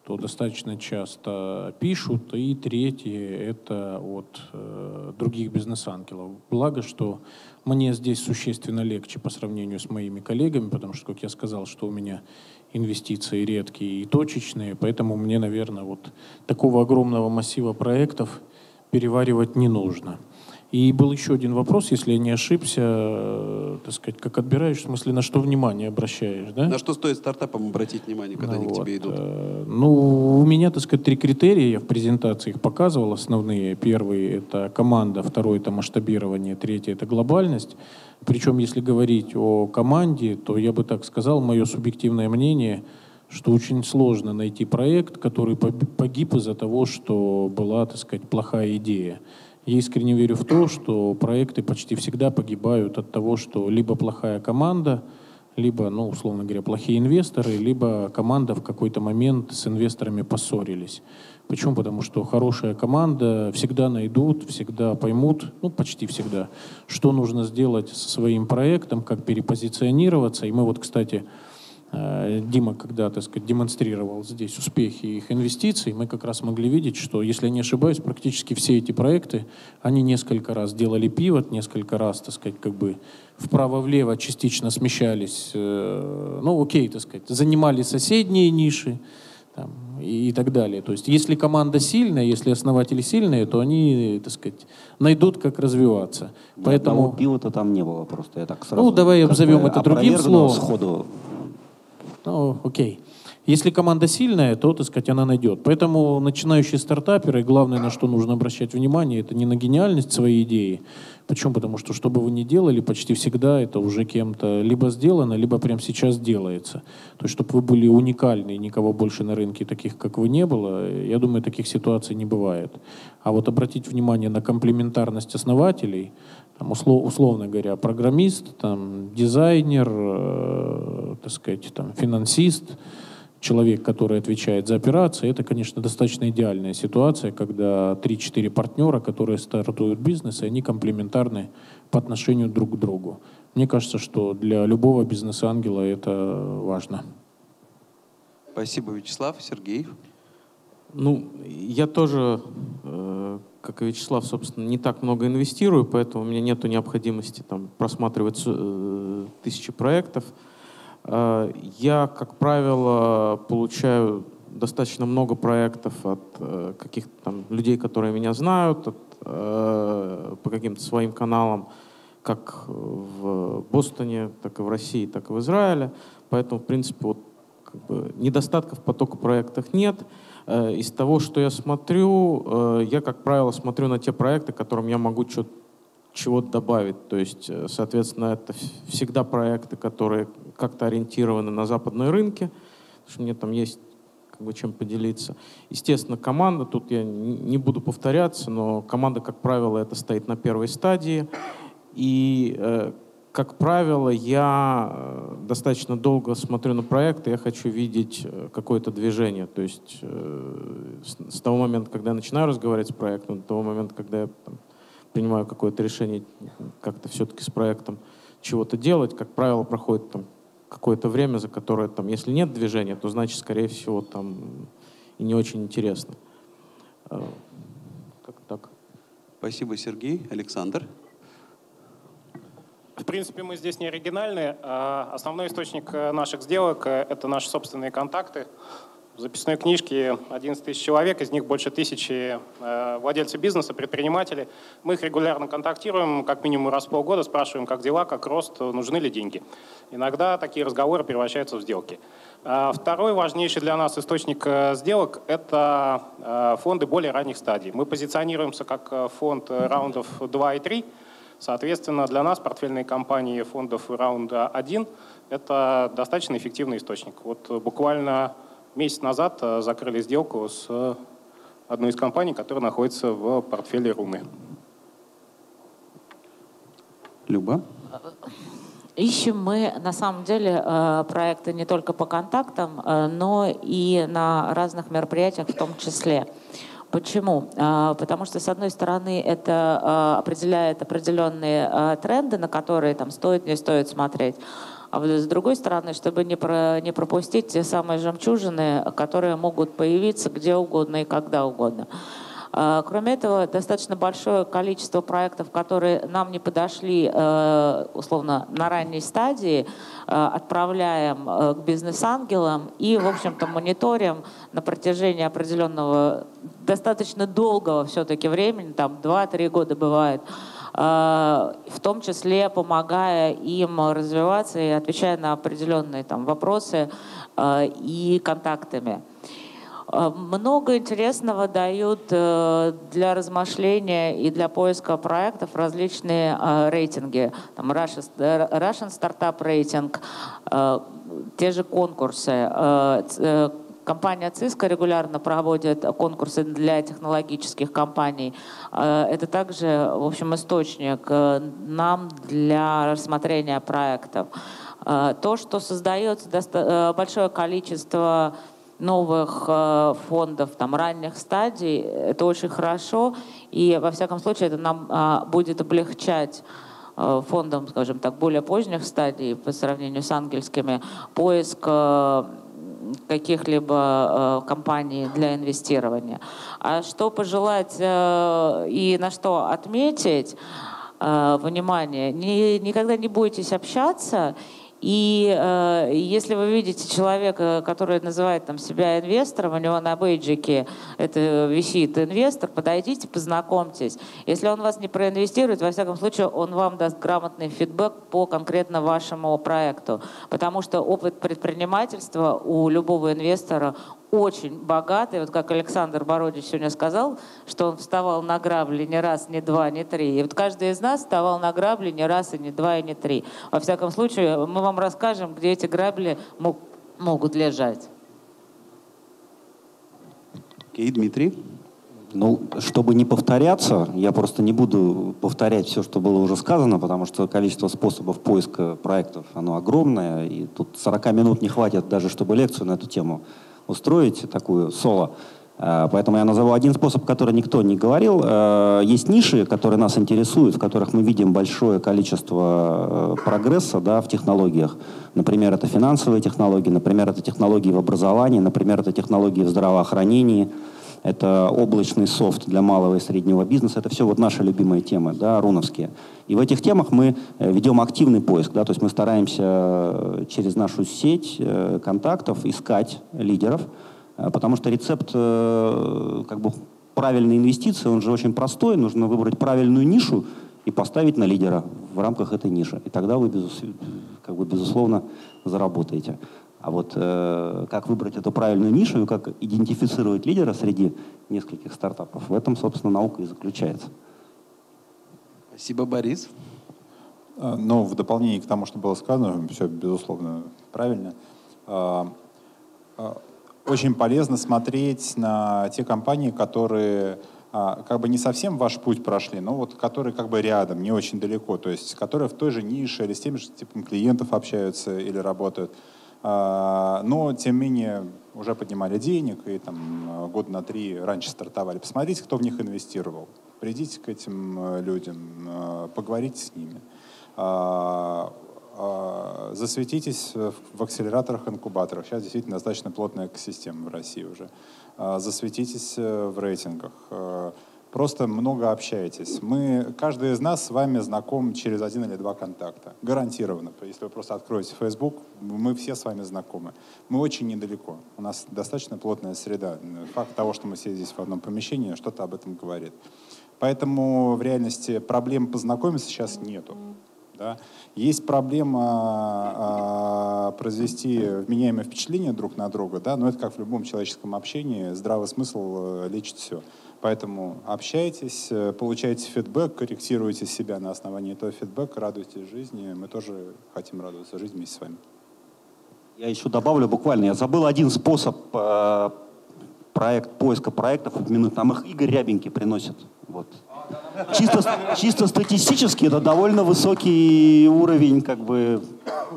S4: то достаточно часто пишут. И третье — это от э, других бизнес-ангелов. Благо, что мне здесь существенно легче по сравнению с моими коллегами, потому что, как я сказал, что у меня инвестиции редкие и точечные, поэтому мне, наверное, вот такого огромного массива проектов переваривать не нужно. И был еще один вопрос, если я не ошибся, э, так сказать, как отбираешь, в смысле, на что внимание обращаешь, да?
S1: На что стоит стартапам обратить внимание, когда ну, они вот. к тебе идут? Э,
S4: ну, у меня, так сказать, три критерия, я в презентации их показывал, основные. Первый — это команда, второй — это масштабирование, третий — это глобальность. Причем, если говорить о команде, то я бы так сказал, мое субъективное мнение — что очень сложно найти проект, который погиб из-за того, что была, так сказать, плохая идея. Я искренне верю в то, что проекты почти всегда погибают от того, что либо плохая команда, либо, ну, условно говоря, плохие инвесторы, либо команда в какой-то момент с инвесторами поссорились. Почему? Потому что хорошая команда всегда найдут, всегда поймут, ну, почти всегда, что нужно сделать со своим проектом, как перепозиционироваться. И мы вот, кстати, Дима, когда, так сказать, демонстрировал здесь успехи их инвестиций, мы как раз могли видеть, что, если я не ошибаюсь, практически все эти проекты, они несколько раз делали пивот, несколько раз, так сказать, как бы вправо-влево частично смещались, э, ну, окей, так сказать, занимали соседние ниши, там, и, и так далее. То есть если команда сильная, если основатели сильные, то они, так сказать, найдут, как развиваться. Поэтому...
S8: пива-то там не было просто. Я так сразу,
S4: Ну, давай обзовем это другим словом.
S8: Сходу.
S4: Ну, окей. Если команда сильная, то, так сказать, она найдет. Поэтому начинающие стартаперы, главное, на что нужно обращать внимание, это не на гениальность своей идеи. Почему? Потому что, что бы вы ни делали, почти всегда это уже кем-то либо сделано, либо прямо сейчас делается. То есть, чтобы вы были уникальны, и никого больше на рынке таких, как вы, не было, я думаю, таких ситуаций не бывает. А вот обратить внимание на комплементарность основателей, там, услов- условно говоря, программист, там, дизайнер, э, так сказать, там, финансист, человек, который отвечает за операции, это, конечно, достаточно идеальная ситуация, когда 3-4 партнера, которые стартуют бизнес, и они комплементарны по отношению друг к другу. Мне кажется, что для любого бизнес-ангела это важно.
S1: Спасибо, Вячеслав. Сергей.
S3: Ну, я тоже, э, как и Вячеслав, собственно, не так много инвестирую, поэтому у меня нет необходимости там, просматривать э, тысячи проектов. Э, я, как правило, получаю достаточно много проектов от э, каких-то там людей, которые меня знают, от, э, по каким-то своим каналам, как в Бостоне, так и в России, так и в Израиле. Поэтому, в принципе, вот, как бы, недостатков потока проектов нет. Э, Из того, что я смотрю, э, я, как правило, смотрю на те проекты, которым я могу чё- чего-то добавить. То есть, э, соответственно, это всегда проекты, которые как-то ориентированы на западные рынки, потому что мне там есть как бы чем поделиться. Естественно, команда, тут я не буду повторяться, но команда, как правило, это стоит на первой стадии. И, как правило, я э, достаточно долго смотрю на проекты, я хочу видеть э, какое-то движение. То есть э, с, с того момента, когда я начинаю разговаривать с проектом, до того момента, когда я там, принимаю какое-то решение как-то все-таки с проектом чего-то делать, как правило, проходит там какое-то время, за которое там, если нет движения, то значит, скорее всего, там и не очень интересно. Э, Как так?
S1: Спасибо, Сергей. Александр.
S6: В принципе, мы здесь не оригинальны. А Основной источник э, наших сделок э, — это наши собственные контакты. В записной книжке 11 тысяч человек, из них больше тысячи э, владельцы бизнеса, предприниматели. Мы их регулярно контактируем, как минимум раз в полгода, спрашиваем, как дела, как рост, нужны ли деньги. Иногда такие разговоры превращаются в сделки. А Второй важнейший для нас источник сделок – это фонды более ранних стадий. Мы позиционируемся как фонд раундов 2 и 3. Соответственно, для нас портфельные компании фондов раунда 1 – это достаточно эффективный источник. Вот буквально месяц назад э, закрыли сделку с одной из компаний, которая находится в портфеле Руны.
S1: Люба.
S9: Ищем мы на самом деле э, проекты не только по контактам, э, но и на разных мероприятиях в том числе. Почему? Э, Потому что, с одной стороны, это э, определяет определенные э, тренды, на которые там стоит, не стоит смотреть. А с другой стороны, чтобы не, про, не пропустить те самые жемчужины, которые могут появиться где угодно и когда угодно. А, Кроме этого, достаточно большое количество проектов, которые нам не подошли, э, условно, на ранней стадии, э, отправляем э, к бизнес-ангелам и, в общем-то, мониторим на протяжении определенного, достаточно долгого все-таки времени, там 2-3 года бывает, в том числе помогая им развиваться и отвечая на определенные там, вопросы и контактами. Э, Много интересного дают э, для размышления и для поиска проектов различные э, рейтинги. Там Russian, Startup э, те же конкурсы. Компания Cisco регулярно проводит конкурсы для технологических компаний. Это также, в общем, источник нам для рассмотрения проектов. То, что создается большое количество новых э, фондов там, ранних стадий, это очень хорошо, и во всяком случае это нам а, будет облегчать э, фондам, скажем так, более поздних стадий по сравнению с ангельскими, поиск э, каких-либо э, компаний для инвестирования. А что пожелать э, и на что отметить, э, внимание, не, никогда не бойтесь общаться И э, если вы видите человека, который называет там, себя инвестором, у него на бейджике это висит инвестор, подойдите, познакомьтесь. Если он вас не проинвестирует, во всяком случае, он вам даст грамотный фидбэк по конкретно вашему проекту. Потому что опыт предпринимательства у любого инвестора очень богатый. Вот как Александр Бородич сегодня сказал, что он вставал на грабли не раз, не два, не три. И вот каждый из нас вставал на грабли не раз, и не два, и не три. Во всяком случае, мы вам расскажем, где эти грабли мог, могут лежать.
S11: Окей, Дмитрий.
S8: Ну, чтобы не повторяться, я просто не буду повторять все, что было уже сказано, потому что количество способов поиска проектов, оно огромное, и тут 40 минут не хватит даже, чтобы лекцию на эту тему устроить, такую соло. Э, поэтому я назову один способ, который никто не говорил. Э, есть ниши, которые нас интересуют, в которых мы видим большое количество э, прогресса да, в технологиях. Например, это финансовые технологии, например, это технологии в образовании, например, это технологии в здравоохранении – это облачный софт для малого и среднего бизнеса. Это все вот наши любимые темы, да, руновские. И в этих темах мы э, ведем активный поиск, да, то есть мы стараемся э, через нашу сеть э, контактов искать лидеров, потому что рецепт как бы правильной инвестиции, он же очень простой, нужно выбрать правильную нишу и поставить на лидера в рамках этой ниши. И тогда вы, как бы, безусловно, заработаете. А вот э, как выбрать эту правильную нишу и как идентифицировать лидера среди нескольких стартапов, в этом, собственно, наука и заключается.
S11: Спасибо, Борис.
S7: А, ну, в дополнение к тому, что было сказано, все, безусловно, правильно. А, а, очень полезно смотреть на те компании, которые как бы не совсем ваш путь прошли, но вот которые как бы рядом, не очень далеко, то есть которые в той же нише или с теми же типом клиентов общаются или работают. А, но, тем не менее, уже поднимали денег и там год на три раньше стартовали. Посмотрите, кто в них инвестировал. Придите к этим э, людям, э, поговорите с ними. А, а, засветитесь в акселераторах, инкубаторах. Сейчас действительно достаточно плотная экосистема в России уже. Засветитесь э, в рейтингах просто много общаетесь. Мы, каждый из нас с вами знаком через один или два контакта. Гарантированно. Если вы просто откроете Facebook, мы все с вами знакомы. Мы очень недалеко. У нас достаточно плотная среда. Факт того, что мы все здесь в одном помещении, что-то об этом говорит. Поэтому в реальности проблем познакомиться сейчас нету. Да? Есть проблема а, произвести вменяемое впечатление друг на друга, да? но это как в любом человеческом общении, здравый смысл э, лечит все. Поэтому общайтесь, э, получайте фидбэк, корректируйте себя на основании этого фидбэка, радуйтесь жизни. Мы тоже хотим радоваться жизни вместе с вами.
S8: Я еще добавлю буквально, я забыл один способ э, проект, поиска проектов. Нам их Игорь Рябенький приносит. Вот. Чисто, чисто статистически это довольно высокий уровень как бы,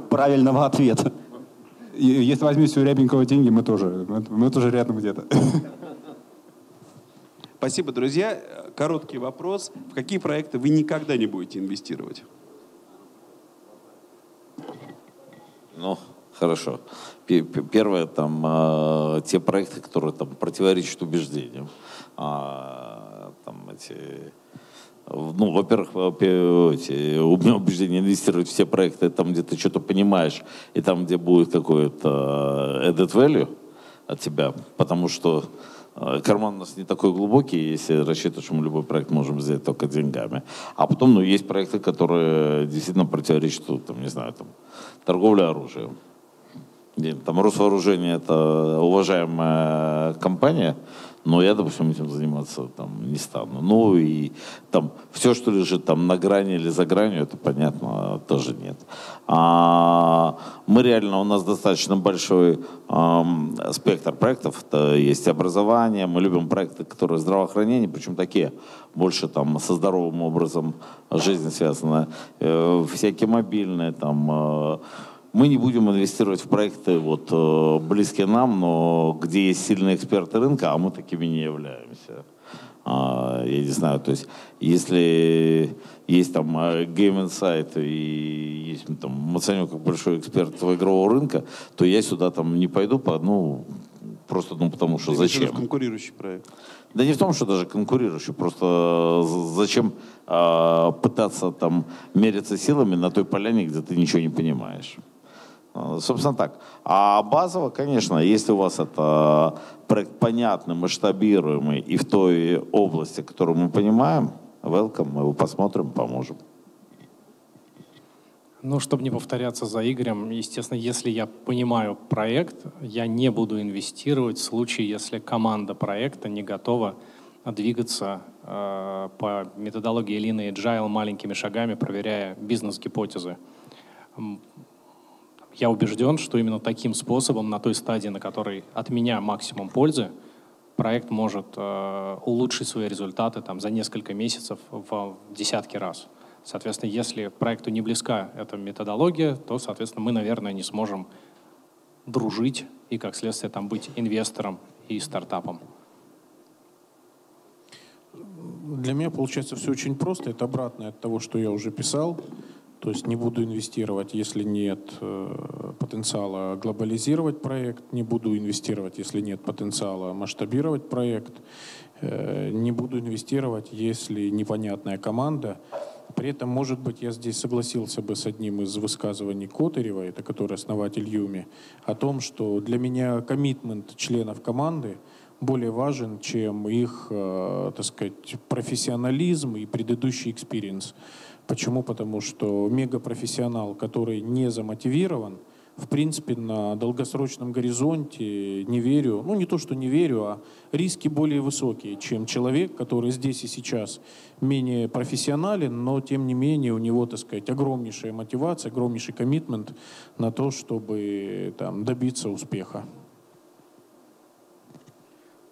S8: правильного ответа.
S7: Если возьмете у Рябенького деньги, мы тоже, мы, мы тоже рядом где-то.
S11: Спасибо, друзья. Короткий вопрос. В какие проекты вы никогда не будете инвестировать?
S2: Ну, хорошо. Первое, там, э, те проекты, которые там противоречат убеждениям. А, там, эти, ну, во-первых, эти, у меня убеждение инвестировать в все проекты, там, где ты что-то понимаешь, и там, где будет какой-то added value от тебя, потому что Э, карман у нас не такой глубокий, если рассчитывать, что мы любой проект можем взять только деньгами. А потом, ну, есть проекты, которые действительно противоречат, там, не знаю, там, торговля оружием. Там Росвооружение – это уважаемая компания, но я, допустим, этим заниматься там не стану. Ну и там все, что лежит там на грани или за гранью, это понятно, тоже нет. А, мы реально, у нас достаточно большой эм, спектр проектов. Это есть образование, мы любим проекты, которые здравоохранение, причем такие больше там со здоровым образом жизни связаны, э, всякие мобильные там. Э, мы не будем инвестировать в проекты вот, э, близкие нам, но где есть сильные эксперты рынка, а мы такими не являемся. А, я не знаю, то есть если есть там э, Game Insight и есть там Мацанек как большой эксперт игрового рынка, то я сюда там не пойду по, ну, просто ну, потому что зачем?
S11: конкурирующий проект.
S2: Да не в том, что даже конкурирующий, просто зачем э, пытаться там мериться силами на той поляне, где ты ничего не понимаешь. Э, Собственно так. А базово, конечно, если у вас это проект понятный, масштабируемый и в той области, которую мы понимаем, welcome, мы его посмотрим, поможем.
S5: Ну, чтобы не повторяться за Игорем, естественно, если я понимаю проект, я не буду инвестировать в случае, если команда проекта не готова двигаться э, по методологии Lean и Agile маленькими шагами, проверяя бизнес-гипотезы. Я убежден, что именно таким способом, на той стадии, на которой от меня максимум пользы, проект может э, улучшить свои результаты там, за несколько месяцев в десятки раз. Соответственно, если проекту не близка эта методология, то, соответственно, мы, наверное, не сможем дружить и, как следствие, там, быть инвестором и стартапом.
S4: Для меня получается все очень просто. Это обратное от того, что я уже писал. То есть не буду инвестировать, если нет э, потенциала глобализировать проект, не буду инвестировать, если нет потенциала масштабировать проект, э, не буду инвестировать, если непонятная команда. При этом, может быть, я здесь согласился бы с одним из высказываний Котырева, это который основатель UMI, о том, что для меня commitment членов команды более важен, чем их, э, так сказать, профессионализм и предыдущий experience. Почему? Потому что мегапрофессионал, который не замотивирован, в принципе, на долгосрочном горизонте не верю, ну не то, что не верю, а риски более высокие, чем человек, который здесь и сейчас менее профессионален, но тем не менее у него, так сказать, огромнейшая мотивация, огромнейший коммитмент на то, чтобы там, добиться успеха.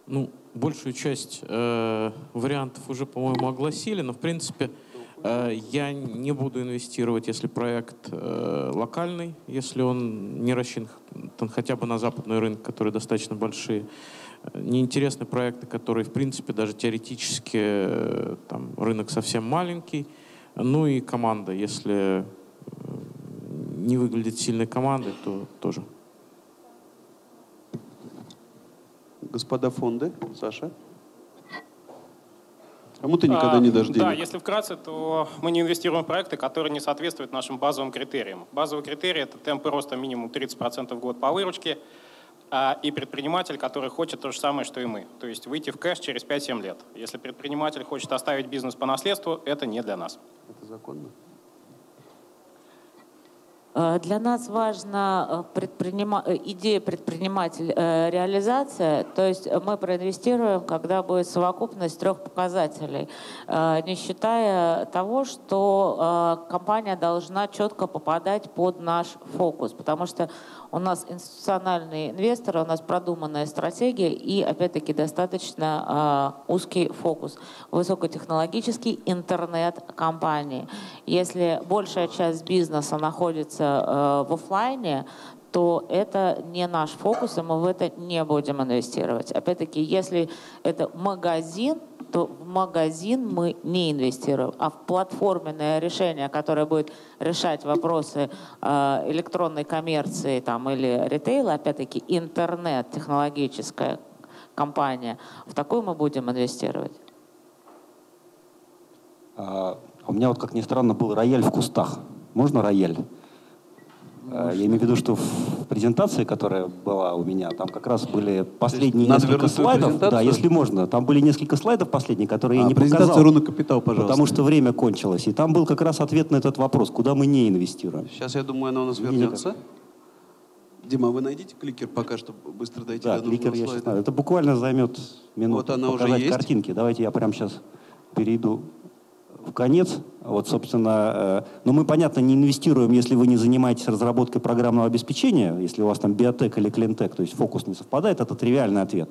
S3: Ну, большую часть э, вариантов уже, по-моему, огласили, но, в принципе, я не буду инвестировать, если проект э, локальный, если он не рассчитан хотя бы на западный рынок, которые достаточно большие. Э, Неинтересны проекты, которые, в принципе, даже теоретически э, там, рынок совсем маленький. Ну и команда, если э, не выглядит сильной командой, то тоже.
S11: Господа фонды, Саша. Кому ты никогда
S6: А,
S11: не дашь
S6: Да,
S11: денег?
S6: если вкратце, то мы не инвестируем в проекты, которые не соответствуют нашим базовым критериям. Базовый критерий — это темпы роста минимум 30% в год по выручке, а, и предприниматель, который хочет то же самое, что и мы. То есть выйти в кэш через 5-7 лет. Если предприниматель хочет оставить бизнес по наследству, это не для нас.
S11: Это законно?
S9: Э, Для нас важна э, предпринима- э, идея предприниматель реализация, то есть мы проинвестируем, когда будет совокупность трех показателей, не считая того, что компания должна четко попадать под наш фокус, потому что у нас институциональные инвесторы, у нас продуманная стратегия и, опять-таки, достаточно э, узкий фокус. Высокотехнологический интернет-компании. Если большая часть бизнеса находится э, в офлайне, то это не наш фокус, и мы в это не будем инвестировать. Опять-таки, если это магазин, то в магазин мы не инвестируем, а в платформенное решение, которое будет решать вопросы э, электронной коммерции там, или ритейла, опять-таки интернет, технологическая компания, в такую мы будем инвестировать.
S8: А, У меня вот, как ни странно, был рояль в кустах. Можно рояль? А, Я имею в виду, что в презентации, которая была у меня, там как раз были последние
S11: надо
S8: несколько слайдов. Да, если можно. Там были несколько слайдов последних, которые
S11: А,
S8: я не
S11: презентация
S8: показал.
S11: Руна Капитал, пожалуйста.
S8: Потому что время кончилось. И там был как раз ответ на этот вопрос, куда мы не инвестируем.
S11: Сейчас, я думаю, она у нас вернется. Дима, вы найдите кликер пока, чтобы быстро дойти
S8: Да,
S11: до
S8: кликер я сейчас
S11: слайда.
S8: надо. Это буквально займет минуту.
S11: Вот она уже есть.
S8: картинки. Давайте я прямо сейчас перейду в конец. Вот, собственно, э, но мы, понятно, не инвестируем, если вы не занимаетесь разработкой программного обеспечения, если у вас там биотек или клинтек, то есть фокус не совпадает, это тривиальный ответ.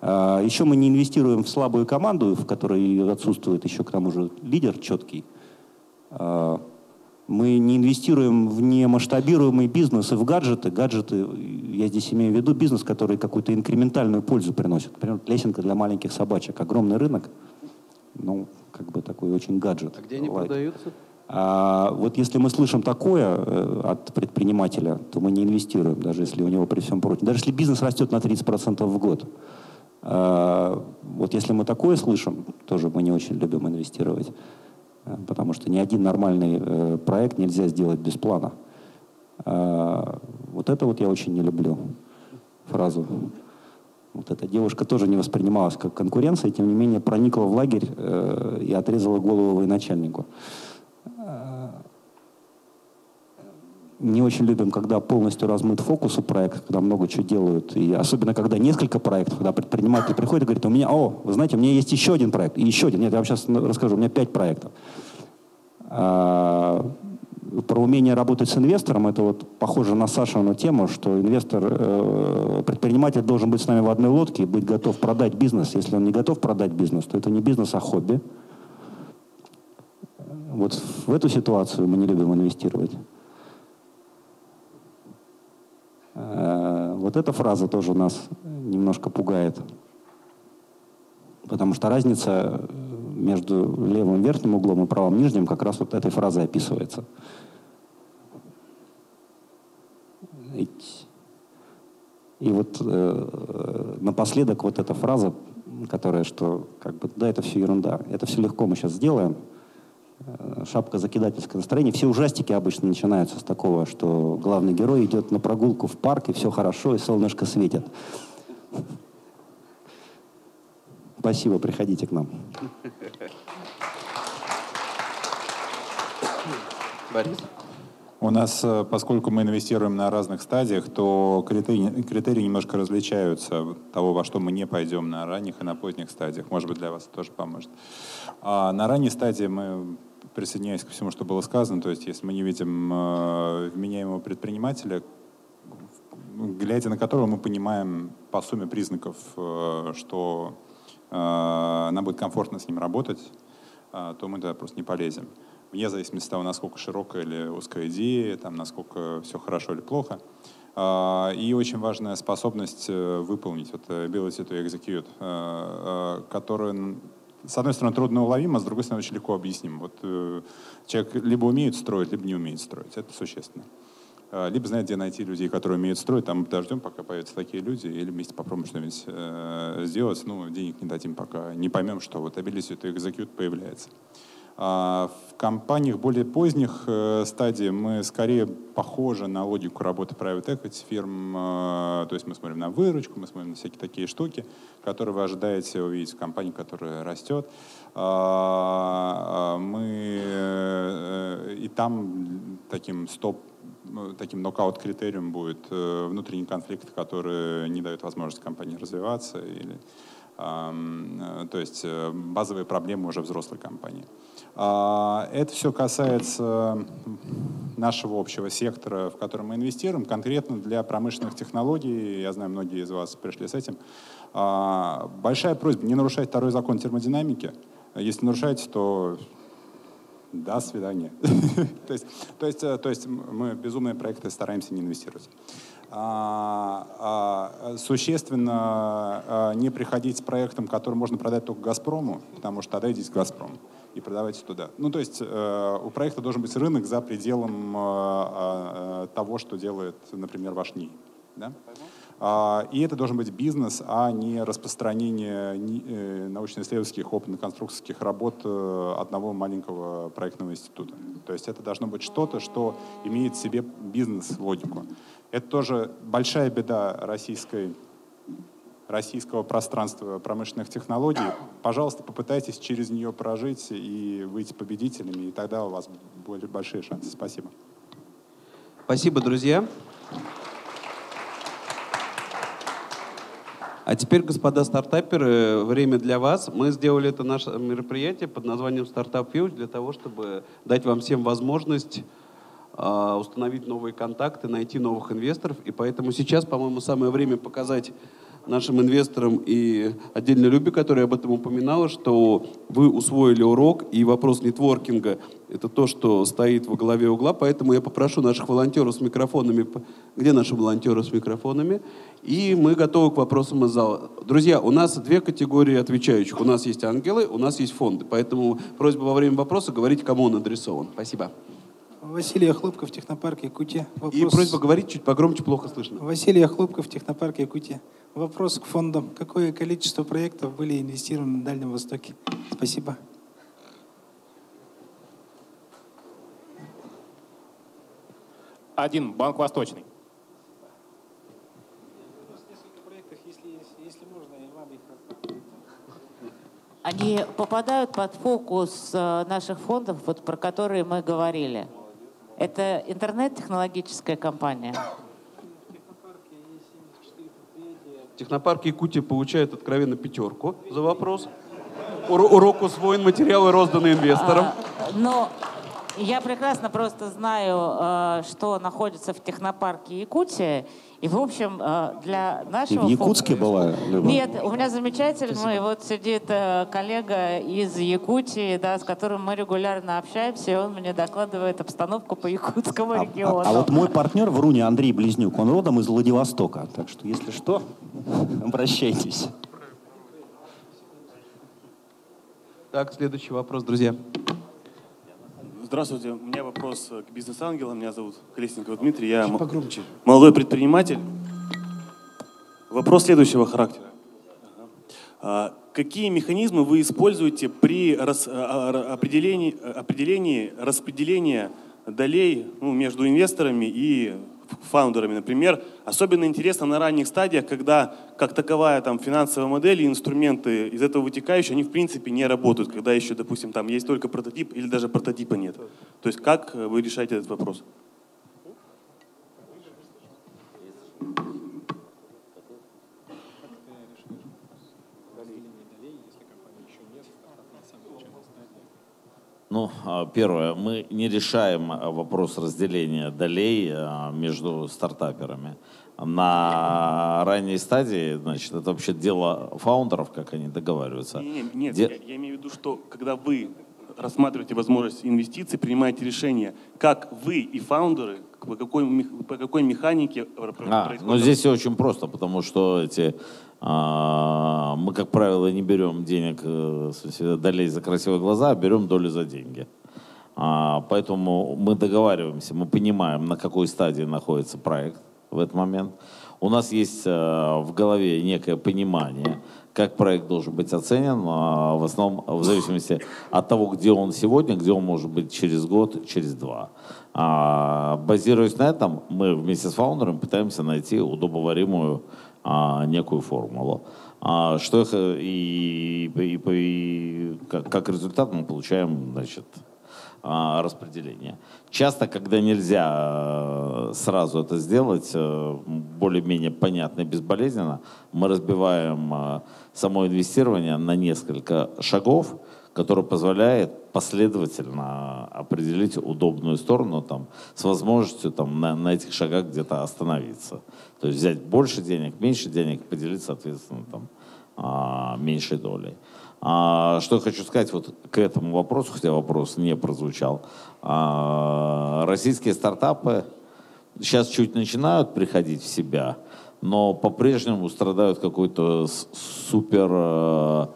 S8: Э, Еще мы не инвестируем в слабую команду, в которой отсутствует еще к тому же лидер четкий. Э, Мы не инвестируем в немасштабируемый бизнес и в гаджеты. Гаджеты, я здесь имею в виду бизнес, который какую-то инкрементальную пользу приносит. Например, лесенка для маленьких собачек. Огромный рынок, ну, как бы такой очень гаджет.
S11: А где они
S8: Лайт.
S11: продаются?
S8: А вот если мы слышим такое э, от предпринимателя, то мы не инвестируем, даже если у него при всем прочем. Даже если бизнес растет на 30% в год. А, вот если мы такое слышим, тоже мы не очень любим инвестировать. Э, Потому что ни один нормальный э, проект нельзя сделать без плана. А, Вот это вот я очень не люблю фразу. Вот эта девушка тоже не воспринималась как конкуренция, тем не менее проникла в лагерь э, и отрезала голову военачальнику. Не очень любим, когда полностью размыт фокус у проекта, когда много чего делают. И особенно, когда несколько проектов, когда предприниматель приходит и говорит, у меня, о, вы знаете, у меня есть еще один проект, и еще один. Нет, я вам сейчас расскажу, у меня пять проектов. А, про умение работать с инвестором, это вот похоже на Сашину тему, что инвестор, э, предприниматель должен быть с нами в одной лодке и быть готов продать бизнес. Если он не готов продать бизнес, то это не бизнес, а хобби. Вот в эту ситуацию мы не любим инвестировать. Э, вот эта фраза тоже нас немножко пугает. Потому что разница между левым верхним углом и правым нижним как раз вот этой фразой описывается. И вот э, напоследок вот эта фраза, которая, что как бы, да, это все ерунда, это все легко мы сейчас сделаем, Э, шапка закидательское настроение. Все ужастики обычно начинаются с такого, что главный герой идет на прогулку в парк, и все хорошо, и солнышко светит. Спасибо, приходите к нам.
S7: Борис? У нас, э, поскольку мы инвестируем на разных стадиях, то критерии, критерии немножко различаются того, во что мы не пойдем на ранних и на поздних стадиях. Может быть, для вас это тоже поможет. А на ранней стадии мы присоединяюсь ко всему, что было сказано, то есть если мы не видим э, вменяемого предпринимателя, глядя на которого мы понимаем по сумме признаков, э, что нам будет комфортно с ним работать, э, то мы туда просто не полезем. Вне зависимости от того, насколько широкая или узкая идея, там, насколько все хорошо или плохо. Э, и очень важная способность э, выполнить, вот ability to execute, э, которая с одной стороны, трудно уловимо, а с другой стороны, очень легко объясним. Вот э, человек либо умеет строить, либо не умеет строить. Это существенно. Э, либо знает, где найти людей, которые умеют строить, там подождем, пока появятся такие люди, или вместе попробуем что-нибудь э, сделать. Ну, денег не дадим, пока не поймем, что вот ability to execute появляется. А в компаниях более поздних э, стадий мы скорее похожи на логику работы private equity фирм. Э, то есть мы смотрим на выручку, мы смотрим на всякие такие штуки, которые вы ожидаете увидеть в компании, которая растет. А, а мы и там таким стоп таким нокаут критерием будет внутренний конфликт, который не дает возможности компании развиваться или то есть базовые проблемы уже взрослой компании. А, это все касается нашего общего сектора, в который мы инвестируем, конкретно для промышленных технологий. Я знаю, многие из вас пришли с этим. А, большая просьба не нарушать второй закон термодинамики. Если нарушаете, то до свидания. то, есть, то, есть, то есть мы безумные проекты стараемся не инвестировать. А, существенно не приходить с проектом, который можно продать только «Газпрому», потому что тогда идите к «Газпрому» и продавайте туда. Ну, то есть э, у проекта должен быть рынок за пределом э, э, того, что делает, например, ваш НИИ. Да? А, и это должен быть бизнес, а не распространение э, научно-исследовательских опытно-конструкторских работ э, одного маленького проектного института. То есть это должно быть что-то, что имеет в себе бизнес-логику. Это тоже большая беда российской российского пространства промышленных технологий. Пожалуйста, попытайтесь через нее прожить и выйти победителями, и тогда у вас будут большие шансы. Спасибо.
S11: Спасибо, друзья. А теперь, господа стартаперы, время для вас. Мы сделали это наше мероприятие под названием Startup View для того, чтобы дать вам всем возможность а, установить новые контакты, найти новых инвесторов. И поэтому сейчас, по-моему, самое время показать нашим инвесторам и отдельно Любе, которая об этом упоминала, что вы усвоили урок, и вопрос нетворкинга — это то, что стоит во главе угла, поэтому я попрошу наших волонтеров с микрофонами, где наши волонтеры с микрофонами, и мы готовы к вопросам из зала. Друзья, у нас две категории отвечающих. У нас есть ангелы, у нас есть фонды, поэтому просьба во время вопроса говорить, кому он адресован. Спасибо.
S12: Василий Хлопков, технопарк Якутия.
S11: Вопрос... И просьба говорить чуть погромче, плохо слышно.
S12: Василий Хлопков, технопарк Якутия. Вопрос к фондам. Какое количество проектов были инвестированы на Дальнем Востоке? Спасибо.
S6: Один, Банк Восточный.
S9: Они попадают под фокус э, наших фондов, вот, про которые мы говорили. Это интернет-технологическая компания.
S11: Технопарк Якутия получает откровенно пятерку за вопрос. Уро- Урок усвоен, материалы розданы инвесторам.
S9: А, Но я прекрасно просто знаю, э, что находится в технопарке Якутия. И, в общем, э, для нашего...
S8: в Якутске
S9: фонда-
S8: была, Люба?
S9: Нет, у меня замечательный вот сидит э, коллега из Якутии, да, с которым мы регулярно общаемся, и он мне докладывает обстановку по якутскому региону.
S8: А вот мой партнер в Руне, Андрей Близнюк, он родом из Владивостока. Так что, если что, обращайтесь.
S11: Так, следующий вопрос, друзья.
S13: Здравствуйте, у меня вопрос к бизнес-ангелам. Меня зовут Колесников Дмитрий, я м-
S11: погромче.
S13: молодой предприниматель. Вопрос следующего характера. А, Какие механизмы вы используете при рас- а, а, определении, определении распределения долей ну, между инвесторами и фаундерами, например? Особенно интересно на ранних стадиях, когда как таковая там, финансовая модель и инструменты из этого вытекающие, они в принципе не работают, когда еще, допустим, там есть только прототип или даже прототипа нет. То есть как э, вы решаете этот вопрос?
S2: Ну, а, первое, мы не решаем а, вопрос разделения долей а, между стартаперами. На ранней стадии, значит, это вообще дело фаундеров, как они договариваются.
S13: Не, не, нет,
S2: Де-
S13: я, я имею в виду, что когда вы рассматриваете возможность инвестиций, принимаете решение, как вы и фаундеры, по какой, по какой механике про-
S2: А,
S13: происходит
S2: ну здесь все очень просто, потому что эти, мы, как правило, не берем денег, э, долей за красивые глаза, а берем долю за деньги. А, поэтому мы договариваемся, мы понимаем, на какой стадии находится проект в этот момент. У нас есть э, в голове некое понимание, как проект должен быть оценен, а, в основном в зависимости от того, где он сегодня, где он может быть через год, через два. А, базируясь на этом, мы вместе с фаундером пытаемся найти удобоваримую а, некую формулу. А, что и- и- и как, как результат мы получаем значит, а, распределение. Часто, когда нельзя э, сразу это сделать э, более-менее понятно и безболезненно, мы разбиваем э, само инвестирование на несколько шагов, который позволяет последовательно определить удобную сторону там, с возможностью там, на, на этих шагах где-то остановиться. То есть взять больше денег, меньше денег, поделить, соответственно, там, а, меньшей долей. А, что я хочу сказать вот к этому вопросу, хотя вопрос не прозвучал. А, российские стартапы сейчас чуть начинают приходить в себя, но по-прежнему страдают какой-то супер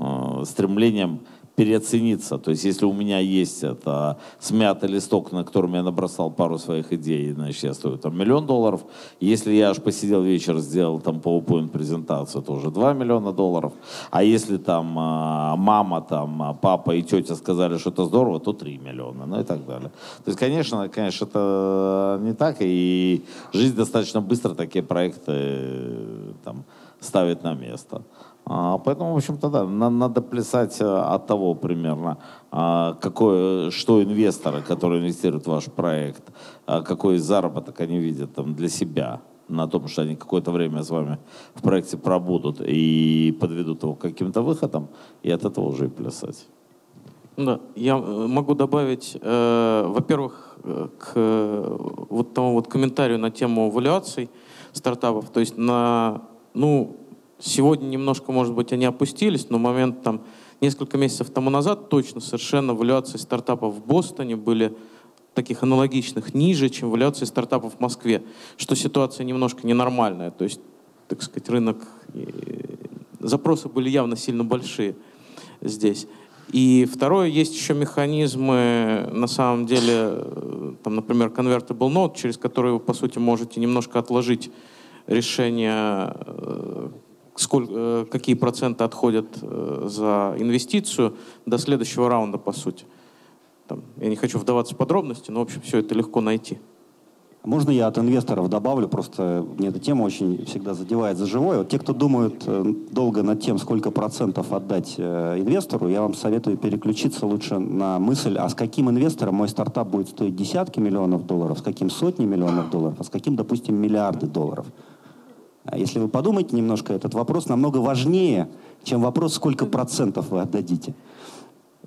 S2: э, э, стремлением переоцениться. То есть если у меня есть это смятый листок, на котором я набросал пару своих идей, значит, я стою там миллион долларов. Если я аж посидел вечер, сделал там PowerPoint презентацию, то уже 2 миллиона долларов. А если там а, мама, там, а, папа и тетя сказали, что это здорово, то 3 миллиона, ну и так далее. То есть, конечно, конечно, это не так, и жизнь достаточно быстро такие проекты э, там, ставит на место. А, Поэтому, в общем-то, да, на- надо плясать э, от того примерно, а, какое, что инвесторы, которые инвестируют в ваш проект, а, какой заработок они видят там, для себя на том, что они какое-то время с вами в проекте пробудут и подведут его к каким-то выходам, и от этого уже и плясать.
S3: Да, я э, могу добавить, э, во-первых, э, к вот тому вот комментарию на тему валюаций стартапов. То есть на, ну, сегодня немножко, может быть, они опустились, но момент там несколько месяцев тому назад точно совершенно валюации стартапов в Бостоне были таких аналогичных ниже, чем валюации стартапов в Москве, что ситуация немножко ненормальная. То есть, так сказать, рынок, э, запросы были явно сильно большие здесь. И второе, есть еще механизмы, на самом деле, э, там, например, convertible note, через который вы, по сути, можете немножко отложить решение, э, сколь- э, какие проценты отходят э, за инвестицию до следующего раунда, по сути. Там, я не хочу вдаваться в подробности, но, в общем, все это легко найти.
S8: Можно я от инвесторов добавлю, просто мне эта тема очень всегда задевает за живое. Вот те, кто думают э, долго над тем, сколько процентов отдать инвестору, я вам советую переключиться лучше на мысль, а с каким инвестором мой стартап будет стоить десятки миллионов долларов, с каким сотни миллионов долларов, а с каким, допустим, миллиарды долларов. А если вы подумаете немножко, этот вопрос намного важнее, чем вопрос, сколько процентов вы отдадите.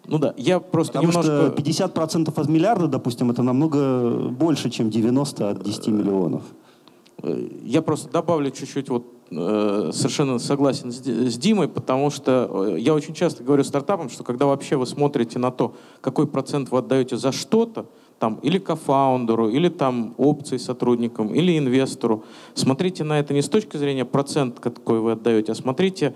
S3: Ну да, я просто
S8: Потому
S3: немножко...
S8: что 50% от миллиарда, допустим, это намного больше, чем 90 от 10 миллионов.
S3: Э, Я просто добавлю чуть-чуть, вот э, совершенно согласен с, Ди- с Димой, потому что э, я очень часто говорю стартапам, что когда вообще вы смотрите на то, какой процент вы отдаете за что-то, там, или кофаундеру, или там опции сотрудникам, или инвестору, смотрите на это не с точки зрения процента, какой вы отдаете, а смотрите,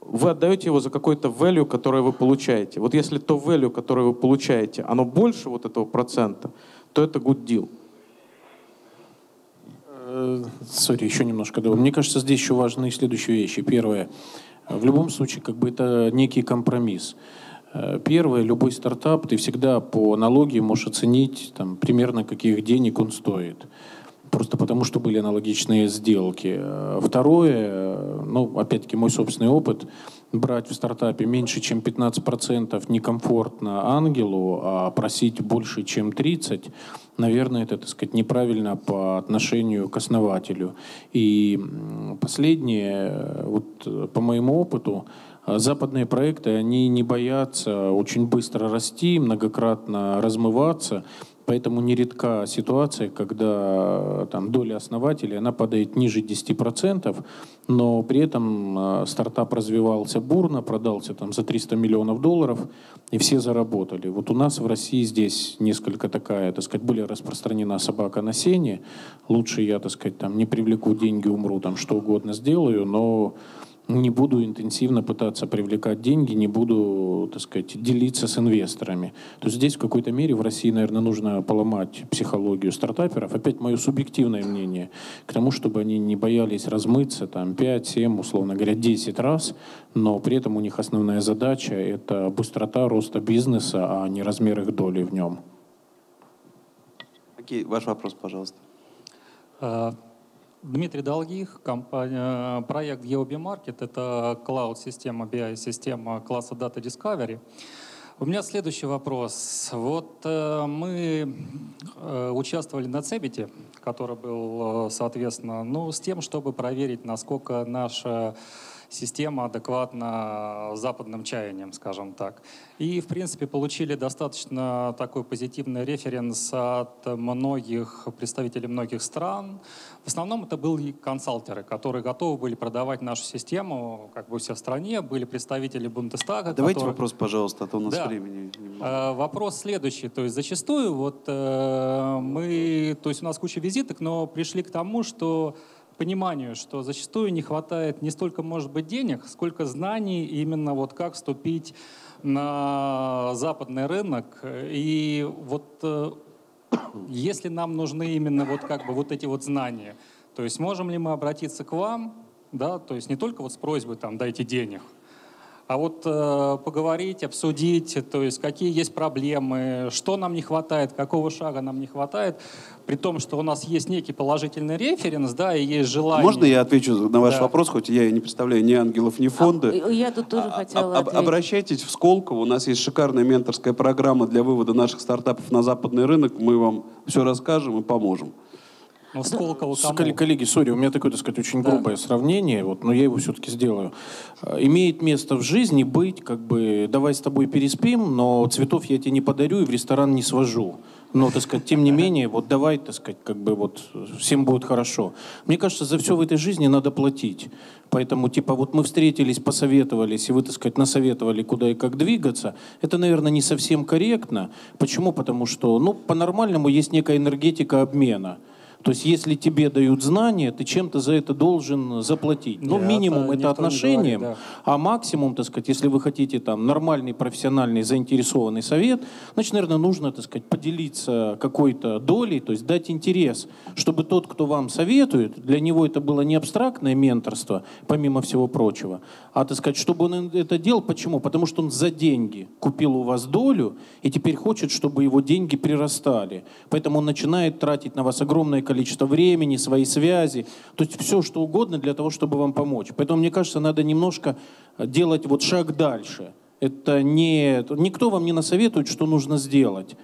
S3: вы отдаете его за какой-то value, который вы получаете. Вот если то value, которое вы получаете, оно больше вот этого процента, то это good deal.
S4: Э, Сори, еще немножко. Мне кажется, здесь еще важны следующие вещи. Первое. В любом случае, как бы это некий компромисс. Э, Первое, любой стартап, ты всегда по аналогии можешь оценить там, примерно каких денег он стоит. Просто потому, что были аналогичные сделки. Э, Второе, э, ну, опять-таки, мой собственный опыт, брать в стартапе меньше, чем 15% некомфортно ангелу, а просить больше, чем 30%, наверное, это, так сказать, неправильно по отношению к основателю. И последнее, вот по моему опыту, западные проекты, они не боятся очень быстро расти, многократно размываться, Поэтому нередка ситуация, когда э, там, доля основателей она падает ниже 10%, но при этом э, стартап развивался бурно, продался там, за 300 миллионов долларов, и все заработали. Вот у нас в России здесь несколько такая, так сказать, более распространена собака на сене. Лучше я, так сказать, там, не привлеку деньги, умру, там, что угодно сделаю, но не буду интенсивно пытаться привлекать деньги, не буду, так сказать, делиться с инвесторами. То есть здесь в какой-то мере в России, наверное, нужно поломать психологию стартаперов. Опять мое субъективное мнение к тому, чтобы они не боялись размыться там 5, 7, условно говоря, 10 раз, но при этом у них основная задача – это быстрота роста бизнеса, а не размер их доли в нем.
S11: Окей, ваш вопрос, пожалуйста.
S14: Э, Дмитрий Долгих, компания, проект GeoBiMarket, это клауд-система, BI-система класса Data Discovery. У меня следующий вопрос. Вот э, мы э, участвовали на Цебите, который был, э, соответственно, ну, с тем, чтобы проверить, насколько наша система адекватна западным чаяниям, скажем так. И, в принципе, получили достаточно такой позитивный референс от многих представителей многих стран. В основном это были консалтеры, которые готовы были продавать нашу систему как бы все в стране. Были представители Бундестага.
S11: Давайте
S14: которые-
S11: вопрос, пожалуйста, а то у нас
S14: Да.
S11: времени немного.
S14: Э, Вопрос следующий. То есть зачастую вот э, мы, то есть у нас куча визиток, но пришли к тому, что пониманию, что зачастую не хватает не столько, может быть, денег, сколько знаний именно вот как вступить на западный рынок. И вот э, если нам нужны именно вот как бы вот эти вот знания, то есть можем ли мы обратиться к вам, да, то есть не только вот с просьбой там дайте денег, а вот э, поговорить, обсудить, то есть какие есть проблемы, что нам не хватает, какого шага нам не хватает, при том, что у нас есть некий положительный референс, да, и есть желание.
S11: Можно я отвечу на ваш
S14: Да.
S11: вопрос, хоть я и не представляю ни ангелов, ни фонда?
S9: А, Я тут тоже хотела
S11: Об-. Обращайтесь в Сколково, у нас есть шикарная менторская программа для вывода наших стартапов на западный рынок, мы вам все расскажем и поможем.
S14: Ну, Сколково кому?
S4: коллеги, коллеги, сори, у меня такое, так сказать, очень грубое сравнение, вот, но я его все-таки сделаю. Э, Имеет место в жизни быть, как бы, давай с тобой переспим, но цветов я тебе не подарю и в ресторан не свожу. Но, так сказать, тем не менее, вот давай, так сказать, как бы вот всем будет хорошо. Мне кажется, за все в этой жизни надо платить. Поэтому, типа, вот мы встретились, посоветовались, и вы, так сказать, насоветовали, куда и как двигаться. Это, наверное, не совсем корректно. Почему? Потому что, ну, по-нормальному есть некая энергетика обмена. То есть, если тебе дают знания, ты чем-то за это должен заплатить. Ну,
S14: Нет,
S4: минимум
S14: это
S4: это отношением,
S14: говорит,
S4: а максимум, так сказать, если вы хотите там нормальный, профессиональный, заинтересованный совет, значит, наверное, нужно, так сказать, поделиться какой-то долей, то есть дать интерес, чтобы тот, кто вам советует, для него это было не абстрактное менторство, помимо всего прочего, а, так сказать, чтобы он это делал. Почему? Потому что он за деньги купил у вас долю и теперь хочет, чтобы его деньги прирастали. Поэтому он начинает тратить на вас огромное количество времени, свои связи, то есть все что угодно для того, чтобы вам помочь. Поэтому, мне кажется, надо немножко делать вот шаг дальше. Это не... Никто вам не насоветует, что нужно сделать.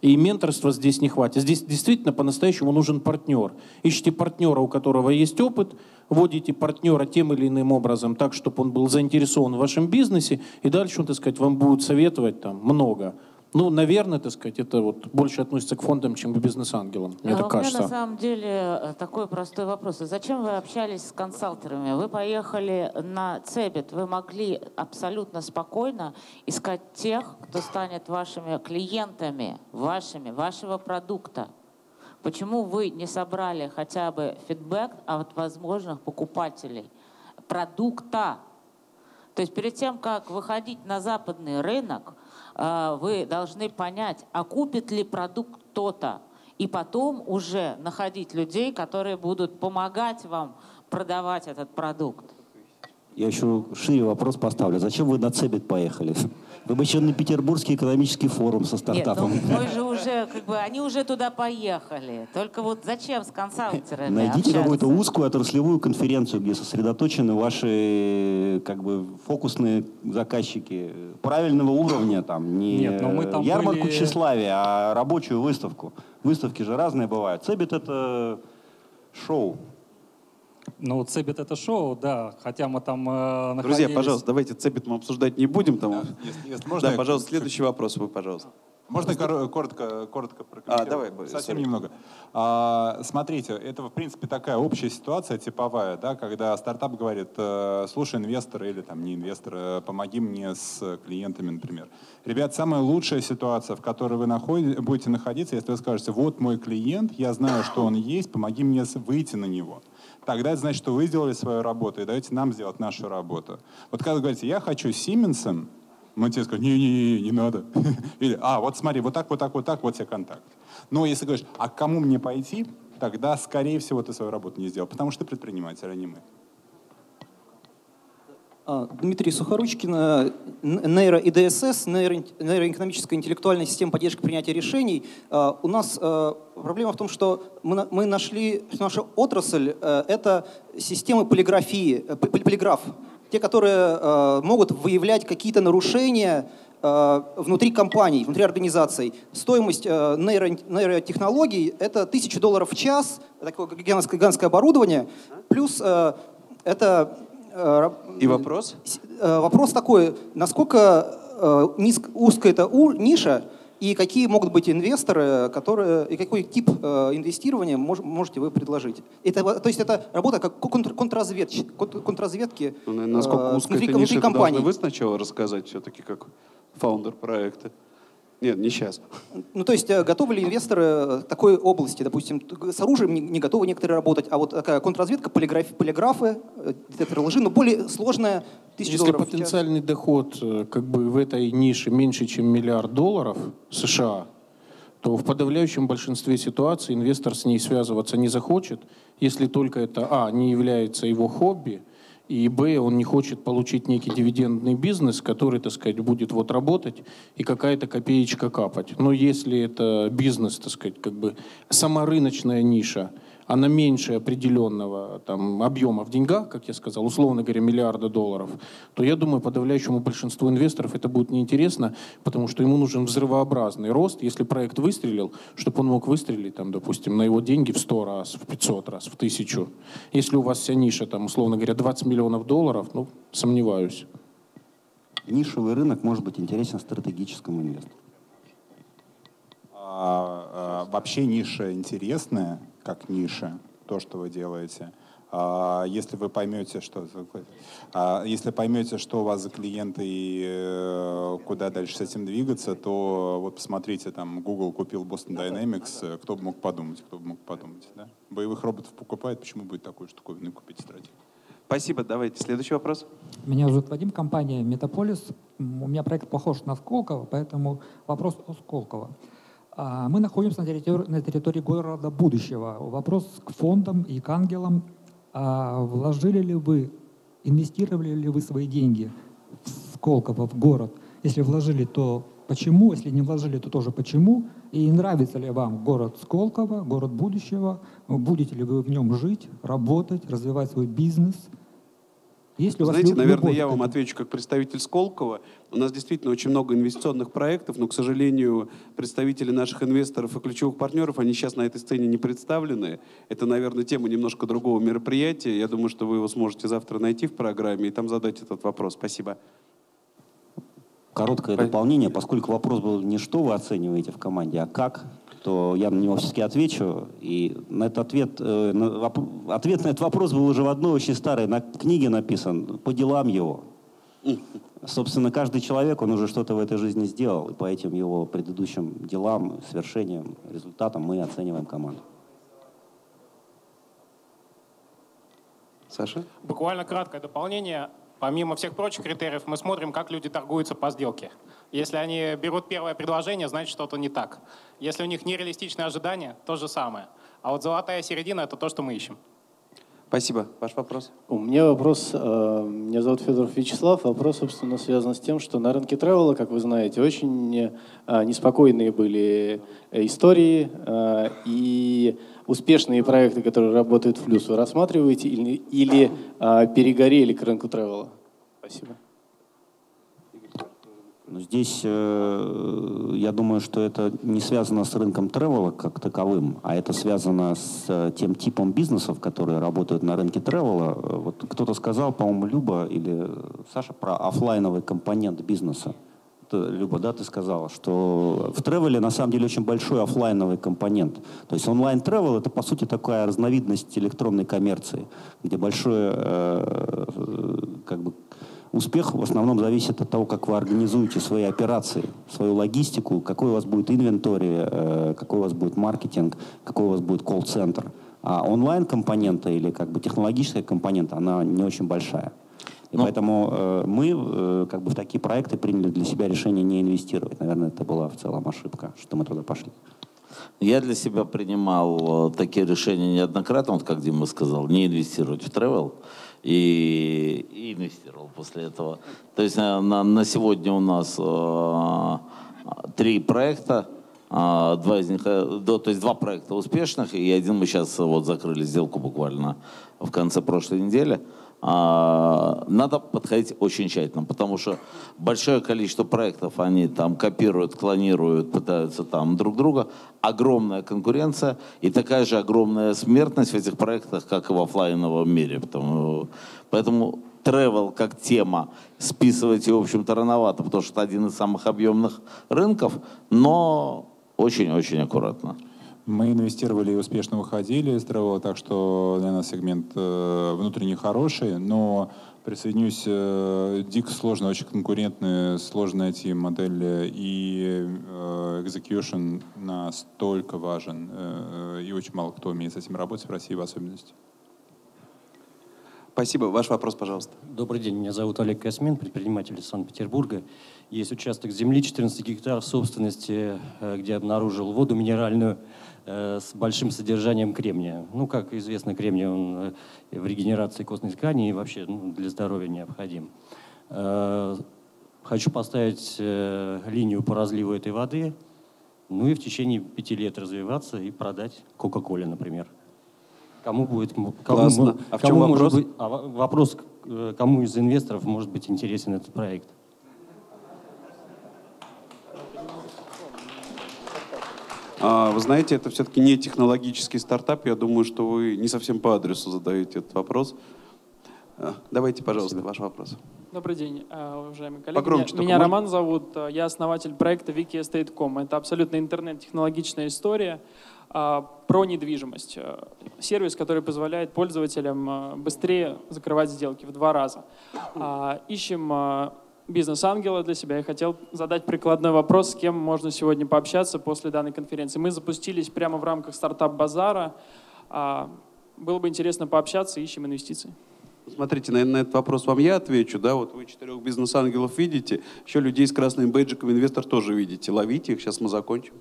S4: И менторства здесь не хватит. Здесь действительно по-настоящему нужен партнер. Ищите партнера, у которого есть опыт, вводите партнера тем или иным образом так, чтобы он был заинтересован в вашем бизнесе, и дальше, он, так сказать, вам будет советовать там много. Ну, наверное, так сказать, это вот больше относится к фондам, чем к бизнес-ангелам, мне
S9: а
S4: так
S9: у
S4: кажется.
S9: меня на самом деле э, такой простой вопрос. А зачем вы общались с консалтерами? Вы поехали на Цебет, вы могли абсолютно спокойно искать тех, кто станет вашими клиентами, вашими, вашего продукта. Почему вы не собрали хотя бы фидбэк от возможных покупателей продукта? То есть перед тем, как выходить на западный рынок, э, вы должны понять, а купит ли продукт кто-то, и потом уже находить людей, которые будут помогать вам продавать этот продукт.
S8: Я еще шире вопрос поставлю. Зачем вы на Цебет поехали? Вы бы еще на Петербургский экономический форум со стартапом.
S9: Нет, ну, мы же уже, как бы, они уже туда поехали. Только вот зачем с консалтерами
S8: Найдите какую-то узкую отраслевую конференцию, где сосредоточены ваши как бы фокусные заказчики правильного уровня, там не
S14: Нет, но мы там
S8: ярмарку
S14: были-
S8: тщеславия, а рабочую выставку. Выставки же разные бывают. Цебит это шоу.
S14: Ну, Цебет это шоу, да, хотя мы там э, находились...
S11: Друзья, пожалуйста, давайте цепит мы обсуждать не будем. Там.
S7: если- если можно,
S11: да,
S7: я
S11: пожалуйста, следующий вопрос вы, пожалуйста.
S7: Можно кор- коротко, коротко прокомментировать?
S11: А, давай,
S7: Совсем
S11: sorry.
S7: немного. А, смотрите, это, в принципе, такая общая ситуация типовая, да, когда стартап говорит, э, слушай, инвестор или там не инвестор, э, помоги мне с клиентами, например. Ребят, самая лучшая ситуация, в которой вы находи- будете находиться, если вы скажете, вот мой клиент, я знаю, что он есть, помоги мне выйти на него. Тогда это значит, что вы сделали свою работу и даете нам сделать нашу работу. Вот когда вы говорите, я хочу Сименсом, мы тебе скажем, не-не-не, не надо. Или, а, вот смотри, вот так, вот так, вот так, вот тебе контакт. Но если говоришь, а к кому мне пойти, тогда, скорее всего, ты свою работу не сделал, потому что ты предприниматель, а не мы.
S15: А, Дмитрий Сухоручкин, э, нейро ИДСС, нейро- нейроэкономическая интеллектуальная система поддержки принятия решений. А, У нас э, проблема в том, что мы на- мы нашли, наша отрасль э, — это системы полиграфии, полиграф, те, которые могут выявлять какие-то нарушения внутри компаний, внутри организаций. Стоимость нейро- нейротехнологий — это тысяча долларов в час, такое гигантское, гигантское оборудование, плюс это
S11: И вопрос?
S15: Э, Вопрос такой, насколько э, низк- узкая эта ниша и какие могут быть инвесторы, которые, и какой тип э, инвестирования мож- можете вы предложить? Это, то есть это работа как контр- контрразведч- контр- контрразведки
S11: Ну, наверное, насколько
S15: э,
S11: узкая
S15: внутри,
S11: эта ниша,
S15: внутри
S11: это должны
S15: компании.
S11: вы сначала рассказать все-таки как фаундер проекта. Нет, не сейчас.
S15: Ну, то есть э, готовы ли инвесторы э, такой области, допустим, с оружием не, не готовы некоторые работать, а вот такая контрразведка, полиграф, полиграфы, э, детекторы лжи, но более сложная, тысяча
S4: Если
S15: долларов
S4: потенциальный доход э, как бы в этой нише меньше, чем миллиард долларов США, то в подавляющем большинстве ситуаций инвестор с ней связываться не захочет, если только это, а, не является его хобби, и, б, он не хочет получить некий дивидендный бизнес, который, так сказать, будет вот работать и какая-то копеечка капать. Но если это бизнес, так сказать, как бы саморыночная ниша, она меньше определенного там, объема в деньгах, как я сказал, условно говоря, миллиарда долларов, то я думаю, подавляющему большинству инвесторов это будет неинтересно, потому что ему нужен взрывообразный рост. Если проект выстрелил, чтобы он мог выстрелить, там, допустим, на его деньги в 100 раз, в 500 раз, в 1000. Если у вас вся ниша, там, условно говоря, 20 миллионов долларов, ну, сомневаюсь.
S8: Нишевый рынок может быть интересен стратегическому инвестору.
S7: А, а, вообще ниша интересная, как ниша, то, что вы делаете. А, если вы поймете, что а, если поймете, что у вас за клиенты и э, куда дальше с этим двигаться, то вот посмотрите, там Google купил Boston Dynamics, э, кто бы мог подумать, кто бы мог подумать, да? Боевых роботов покупает, почему будет такую штуковину купить стратегию?
S11: Спасибо. Давайте следующий вопрос.
S16: Меня зовут Вадим, компания Метаполис. У меня проект похож на Сколково, поэтому вопрос о Сколково. А, Мы находимся на территории, на территории города будущего. Вопрос к фондам и к ангелам. А Вложили ли вы, инвестировали ли вы свои деньги в Сколково, в город? Если вложили, то почему? Если не вложили, то тоже почему? И нравится ли вам город Сколково, город будущего? Будете ли вы в нем жить, работать, развивать свой бизнес?
S11: Есть ли у вас Знаете, наверное, я вам отвечу как представитель Сколково. У нас действительно очень много инвестиционных проектов, но, к сожалению, представители наших инвесторов и ключевых партнеров, они сейчас на этой сцене не представлены. Это, наверное, тема немножко другого мероприятия. Я думаю, что вы его сможете завтра найти в программе и там задать этот вопрос. Спасибо.
S8: Короткое дополнение, поскольку вопрос был не что вы оцениваете в команде, а как то я на него все-таки отвечу. И на этот ответ, э, на, ответ на этот вопрос был уже в одной очень старой на книге написан, по делам его. Собственно, каждый человек, он уже что-то в этой жизни сделал, и по этим его предыдущим делам, свершениям, результатам мы оцениваем команду.
S11: Саша?
S6: Буквально краткое дополнение. Помимо всех прочих критериев, мы смотрим, как люди торгуются по сделке. Если они берут первое предложение, значит что-то не так. Если у них нереалистичные ожидания, то же самое. А вот золотая середина — это то, что мы ищем.
S11: Спасибо. Ваш вопрос?
S17: У меня вопрос. Э, меня зовут Федоров Вячеслав. Вопрос, собственно, связан с тем, что на рынке тревела, как вы знаете, очень э, неспокойные были истории э, и успешные проекты, которые работают в плюс, вы рассматриваете или, или перегорели к рынку тревела? Спасибо.
S8: Ну, здесь э, я думаю, что это не связано с рынком тревела как таковым, а это связано с э, тем типом бизнесов, которые работают на рынке тревела. Э, вот кто-то сказал, по-моему, Люба или Саша, про офлайновый компонент бизнеса. Люба, да, ты сказала, что в тревеле на самом деле очень большой офлайновый компонент. То есть онлайн тревел это по сути такая разновидность электронной коммерции, где большое как бы Успех в основном зависит от того, как вы организуете свои операции, свою логистику, какой у вас будет инвентарь, э, какой у вас будет маркетинг, какой у вас будет колл-центр. А онлайн-компонента или как бы технологическая компонента, она не очень большая. И Но... Ну. поэтому э, мы э, как бы в такие проекты приняли для себя решение не инвестировать. Наверное, это была в целом ошибка, что мы туда пошли.
S2: Я для себя принимал э, такие решения неоднократно, вот как Дима сказал, не инвестировать в travel и, и инвестировал после этого. То есть на, на, на сегодня у нас э, три проекта, э, два из них, э, то есть два проекта успешных, и один мы сейчас вот закрыли сделку буквально в конце прошлой недели. А, надо подходить очень тщательно, потому что большое количество проектов, они там копируют, клонируют, пытаются там друг друга, огромная конкуренция и такая же огромная смертность в этих проектах, как и в офлайновом мире. Потому, поэтому travel как тема списывать в общем-то, рановато, потому что это один из самых объемных рынков, но очень-очень аккуратно.
S7: Мы инвестировали и успешно выходили из Travel, так что для нас сегмент э, внутренний хороший, но присоединюсь, э, дико сложно, очень конкурентная, сложно найти модель, э, и execution настолько важен, и очень мало кто умеет с этим работать в России в особенности.
S11: Спасибо. Ваш вопрос, пожалуйста.
S18: Добрый день. Меня зовут Олег Космин, предприниматель из Санкт-Петербурга. Есть участок земли, 14 гектаров собственности, где обнаружил воду минеральную. Э, с большим содержанием кремния. Ну, как известно, кремний он э, в регенерации костной ткани и вообще ну, для здоровья необходим. Э, хочу поставить линию по разливу этой воды, ну и в течение пяти лет развиваться и продать Кока-Коле, например. Кому будет... Кому,
S11: Классно. А в чем кому вопрос?
S18: Быть, а вопрос, кому из инвесторов может быть интересен этот проект?
S11: Вы знаете, это все-таки не технологический стартап. Я думаю, что вы не совсем по адресу задаете этот вопрос. А, давайте, пожалуйста, Спасибо. ваш вопрос.
S19: Добрый день, а, уважаемые коллеги. Погромче, меня меня Роман зовут, я основатель проекта WikiEstate.com. Это абсолютно интернет-технологичная история про недвижимость. Сервис, который позволяет пользователям быстрее закрывать сделки в два раза. Ищем бизнес-ангела для себя. Я хотел задать прикладной вопрос, с кем можно сегодня пообщаться после данной конференции. Мы запустились прямо в рамках стартап-базара. А, было бы интересно пообщаться, ищем инвестиции.
S11: Смотрите, наверное, на этот вопрос вам я отвечу. Да? Вот вы четырех бизнес-ангелов видите, еще людей с красным бейджиком инвестор тоже видите. Ловите их, сейчас мы закончим.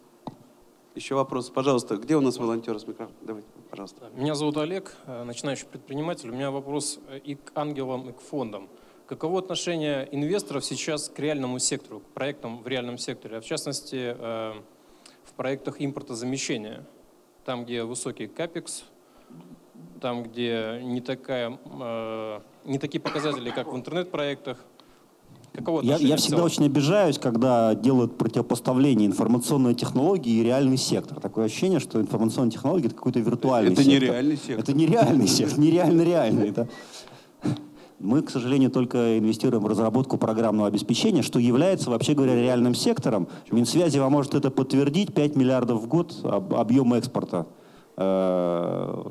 S11: Еще вопрос, пожалуйста, где у нас волонтеры с микрофоном? Давайте, пожалуйста.
S20: Меня зовут Олег, э, начинающий предприниматель. У меня вопрос и к ангелам, и к фондам. Каково отношение инвесторов сейчас к реальному сектору, к проектам в реальном секторе? А в частности, э, в проектах импортозамещения. Там, где высокий капекс, там, где не, такая, э, не такие показатели, как в интернет-проектах.
S8: Каково я, я всегда очень обижаюсь, когда делают противопоставление информационной технологии и реальный сектор. Такое ощущение, что информационная технология — это какой-то виртуальный
S11: это
S8: сектор.
S11: Это не реальный сектор.
S8: Это не реальный сектор, нереально реальный. Мы, к сожалению, только инвестируем в разработку программного обеспечения, что является, вообще говоря, реальным сектором. Минсвязи вам может это подтвердить. 5 миллиардов в год объем экспорта э,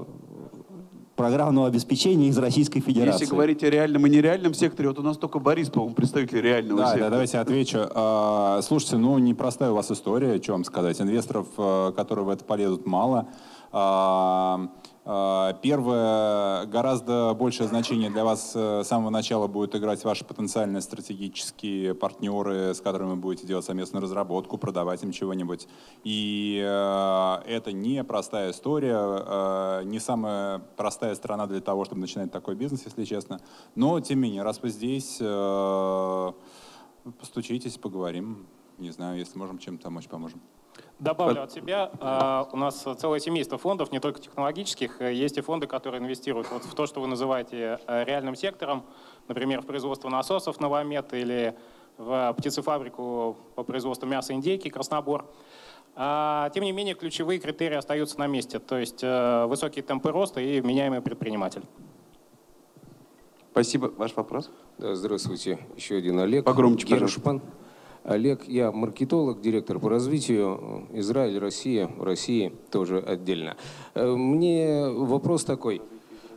S8: программного обеспечения из Российской Федерации.
S11: Если говорить о реальном и нереальном секторе, вот у нас только Борис, по-моему, представитель реального
S7: да,
S11: сектора.
S7: Да, давайте отвечу. А, слушайте, ну непростая у вас история, что вам сказать. Инвесторов, э, которые в это полезут, мало. А, первое, гораздо большее значение для вас э, с самого начала будет играть ваши потенциальные стратегические партнеры, с которыми вы будете делать совместную разработку, продавать им чего-нибудь. И э, это не простая история, э, не самая простая страна для того, чтобы начинать такой бизнес, если честно. Но, тем не менее, раз вы здесь, постучитесь, поговорим. Не знаю, если можем чем-то помочь, поможем.
S6: Добавлю от себя, а, у нас целое семейство фондов, не только технологических, есть и фонды, которые инвестируют вот в то, что вы называете э, реальным сектором, например, в производство насосов «Новомет» или в птицефабрику по производству мяса индейки «Краснобор». А, тем не менее, ключевые критерии остаются на месте, то есть э, высокие темпы роста и вменяемый предприниматель.
S11: Спасибо. Ваш вопрос?
S21: Да, здравствуйте. Еще один Олег.
S11: Погромче,
S21: Гершпан. пожалуйста. Олег, я маркетолог, директор по развитию. Израиль, Россия, России тоже отдельно. Э, мне вопрос такой.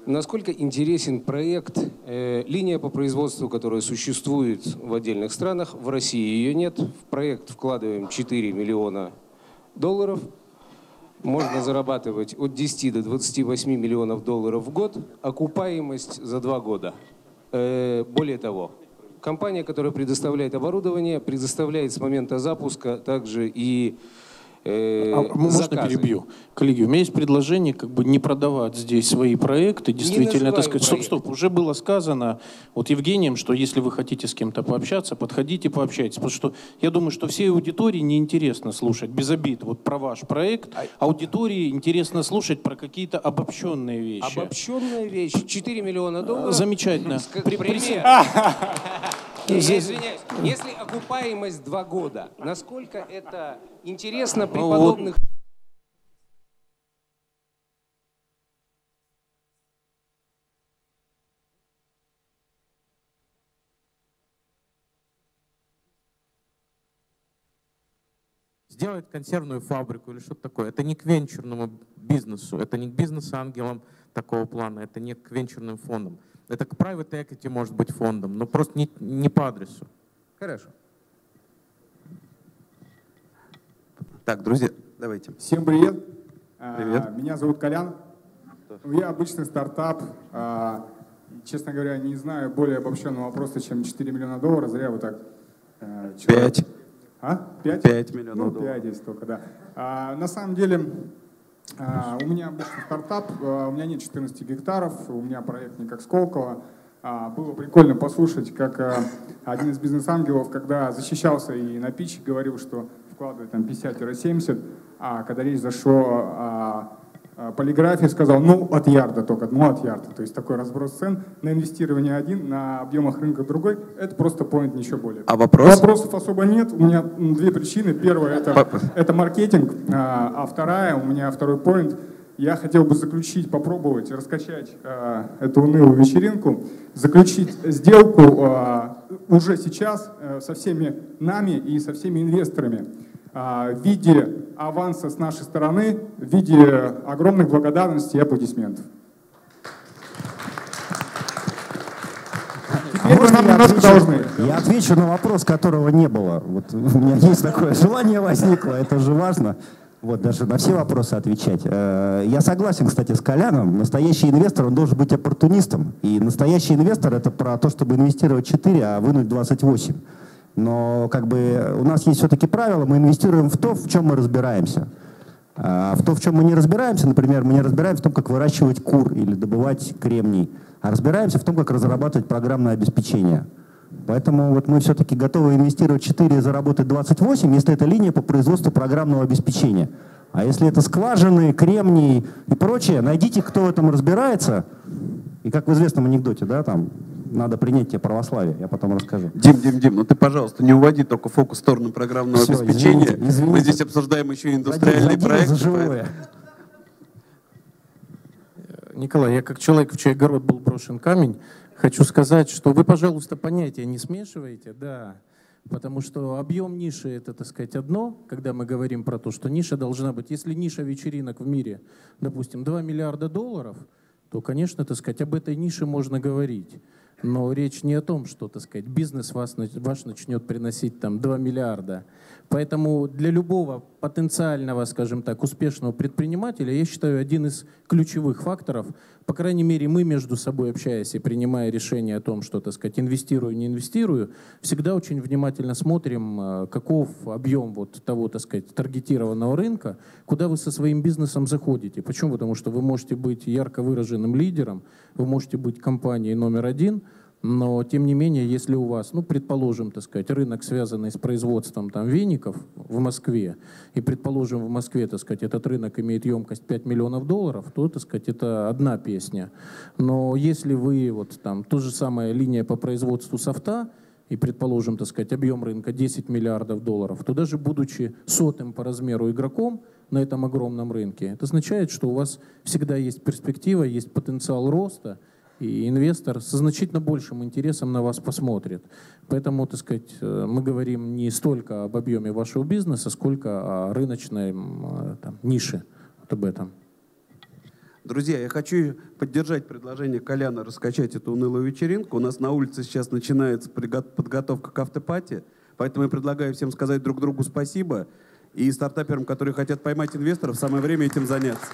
S21: Насколько интересен проект, э, линия по производству, которая существует в отдельных странах, в России ее нет. В проект вкладываем 4 миллиона долларов. Можно зарабатывать от 10 до 28 миллионов долларов в год. Окупаемость за два года. Э, более того, компания, которая предоставляет оборудование, предоставляет с момента запуска также и
S4: э, а, можно перебью? Коллеги, у меня есть предложение как бы не продавать здесь свои проекты. Действительно, так сказать, стоп, стоп, уже было сказано вот Евгением, что если вы хотите с кем-то пообщаться, подходите, пообщайтесь. Потому что я думаю, что всей аудитории неинтересно слушать, без обид, вот про ваш проект. А аудитории интересно слушать про какие-то обобщенные вещи.
S21: Обобщенная вещь. 4 миллиона долларов.
S4: Замечательно.
S21: Пример. Извиняюсь, если окупаемость два года, насколько это интересно при ну, подобных...
S3: сделать консервную фабрику или что-то такое. Это не к венчурному бизнесу, это не к бизнес-ангелам такого плана, это не к венчурным фондам. Это к private equity может быть фондом, но просто не, не по адресу.
S21: Хорошо.
S22: Так, друзья, давайте.
S23: Всем привет.
S22: Привет.
S23: А, меня зовут Колян. Я обычный стартап. А, честно говоря, не знаю более обобщенного вопроса, чем 4 миллиона долларов. Зря вы так...
S22: Э, Пять.
S23: А? Пять?
S22: Пять миллионов
S23: ну,
S22: долларов.
S23: пять здесь только, да. А, на самом деле, а, у меня обычный стартап, а, у меня нет 14 гектаров, у меня проект не как Сколково. А, было прикольно послушать, как один из бизнес-ангелов, когда защищался и на пич говорил, что вкладывает там 50-70, а когда речь зашла полиграфии сказал, ну, от ярда только, ну, от ярда. То есть такой разброс цен на инвестирование один, на объемах рынка другой, это просто point ничего более.
S22: А вопрос?
S23: Вопросов особо нет. У меня две причины. Первая это, это маркетинг, а, а вторая, у меня второй point, я хотел бы заключить, попробовать раскачать э, эту унылую вечеринку, заключить сделку э, уже сейчас э, со всеми нами и со всеми инвесторами. А, в виде аванса с нашей стороны, в виде огромных благодарностей и аплодисментов.
S8: Теперь а нам немножко должны. Я отвечу на вопрос, которого не было. Вот у меня есть такое желание возникло, это же важно. Вот, даже на все вопросы отвечать. Э, я согласен, кстати, с Коляном. Настоящий инвестор, он должен быть оппортунистом. И настоящий инвестор — это про то, чтобы инвестировать 4, а вынуть 28. Но как бы у нас есть все-таки правило, мы инвестируем в то, в чем мы разбираемся. А в то, в чем мы не разбираемся, например, мы не разбираемся в том, как выращивать кур или добывать кремний, а разбираемся в том, как разрабатывать программное обеспечение. Поэтому вот мы все-таки готовы инвестировать 4 заработать 28, если это линия по производству программного обеспечения. А если это скважины, кремний и прочее, найдите, кто в этом разбирается. И как в известном анекдоте, да, там, надо принять тебе православие, я потом расскажу.
S1: Дим, Дим, Дим, ну ты, пожалуйста, не уводи только фокус в сторону программного Все, обеспечения. Извините, извините. Мы здесь обсуждаем еще индустриальный Задел, проект. За живое.
S4: Николай, я как человек, в чей огород был брошен камень, хочу сказать, что вы, пожалуйста, понятия не смешиваете, да, потому что объем ниши — это, так сказать, одно, когда мы говорим про то, что ниша должна быть. Если ниша вечеринок в мире, допустим, 2 миллиарда долларов, то, конечно, так сказать, об этой нише можно говорить. Но речь не о том, что, так сказать, бизнес вас, ваш начнет приносить там 2 миллиарда. Поэтому для любого потенциального, скажем так, успешного предпринимателя, я считаю, один из ключевых факторов, по крайней мере, мы между собой общаясь и принимая решение о том, что, так сказать, инвестирую, не инвестирую, всегда очень внимательно смотрим, э, каков объем вот того, так сказать, таргетированного рынка, куда вы со своим бизнесом заходите. Почему? Потому что вы можете быть ярко выраженным лидером, вы можете быть компанией номер один – но, тем не менее, если у вас, ну, предположим, так сказать, рынок, связанный с производством там, веников в Москве, и, предположим, в Москве, так сказать, этот рынок имеет емкость 5 миллионов долларов, то, так сказать, это одна песня. Но если вы, вот там, то же самая линия по производству софта, и, предположим, так сказать, объем рынка 10 миллиардов долларов, то даже будучи сотым по размеру игроком на этом огромном рынке, это означает, что у вас всегда есть перспектива, есть потенциал роста, и инвестор со значительно большим интересом на вас посмотрит. Поэтому, так сказать, э, мы говорим не столько об объеме вашего бизнеса, сколько о рыночной э, там, нише. Вот об этом.
S1: Друзья, я хочу поддержать предложение Коляна раскачать эту унылую вечеринку. У нас на улице сейчас начинается подготовка к автопати, поэтому я предлагаю всем сказать друг другу спасибо. И стартаперам, которые хотят поймать инвесторов, самое время этим заняться.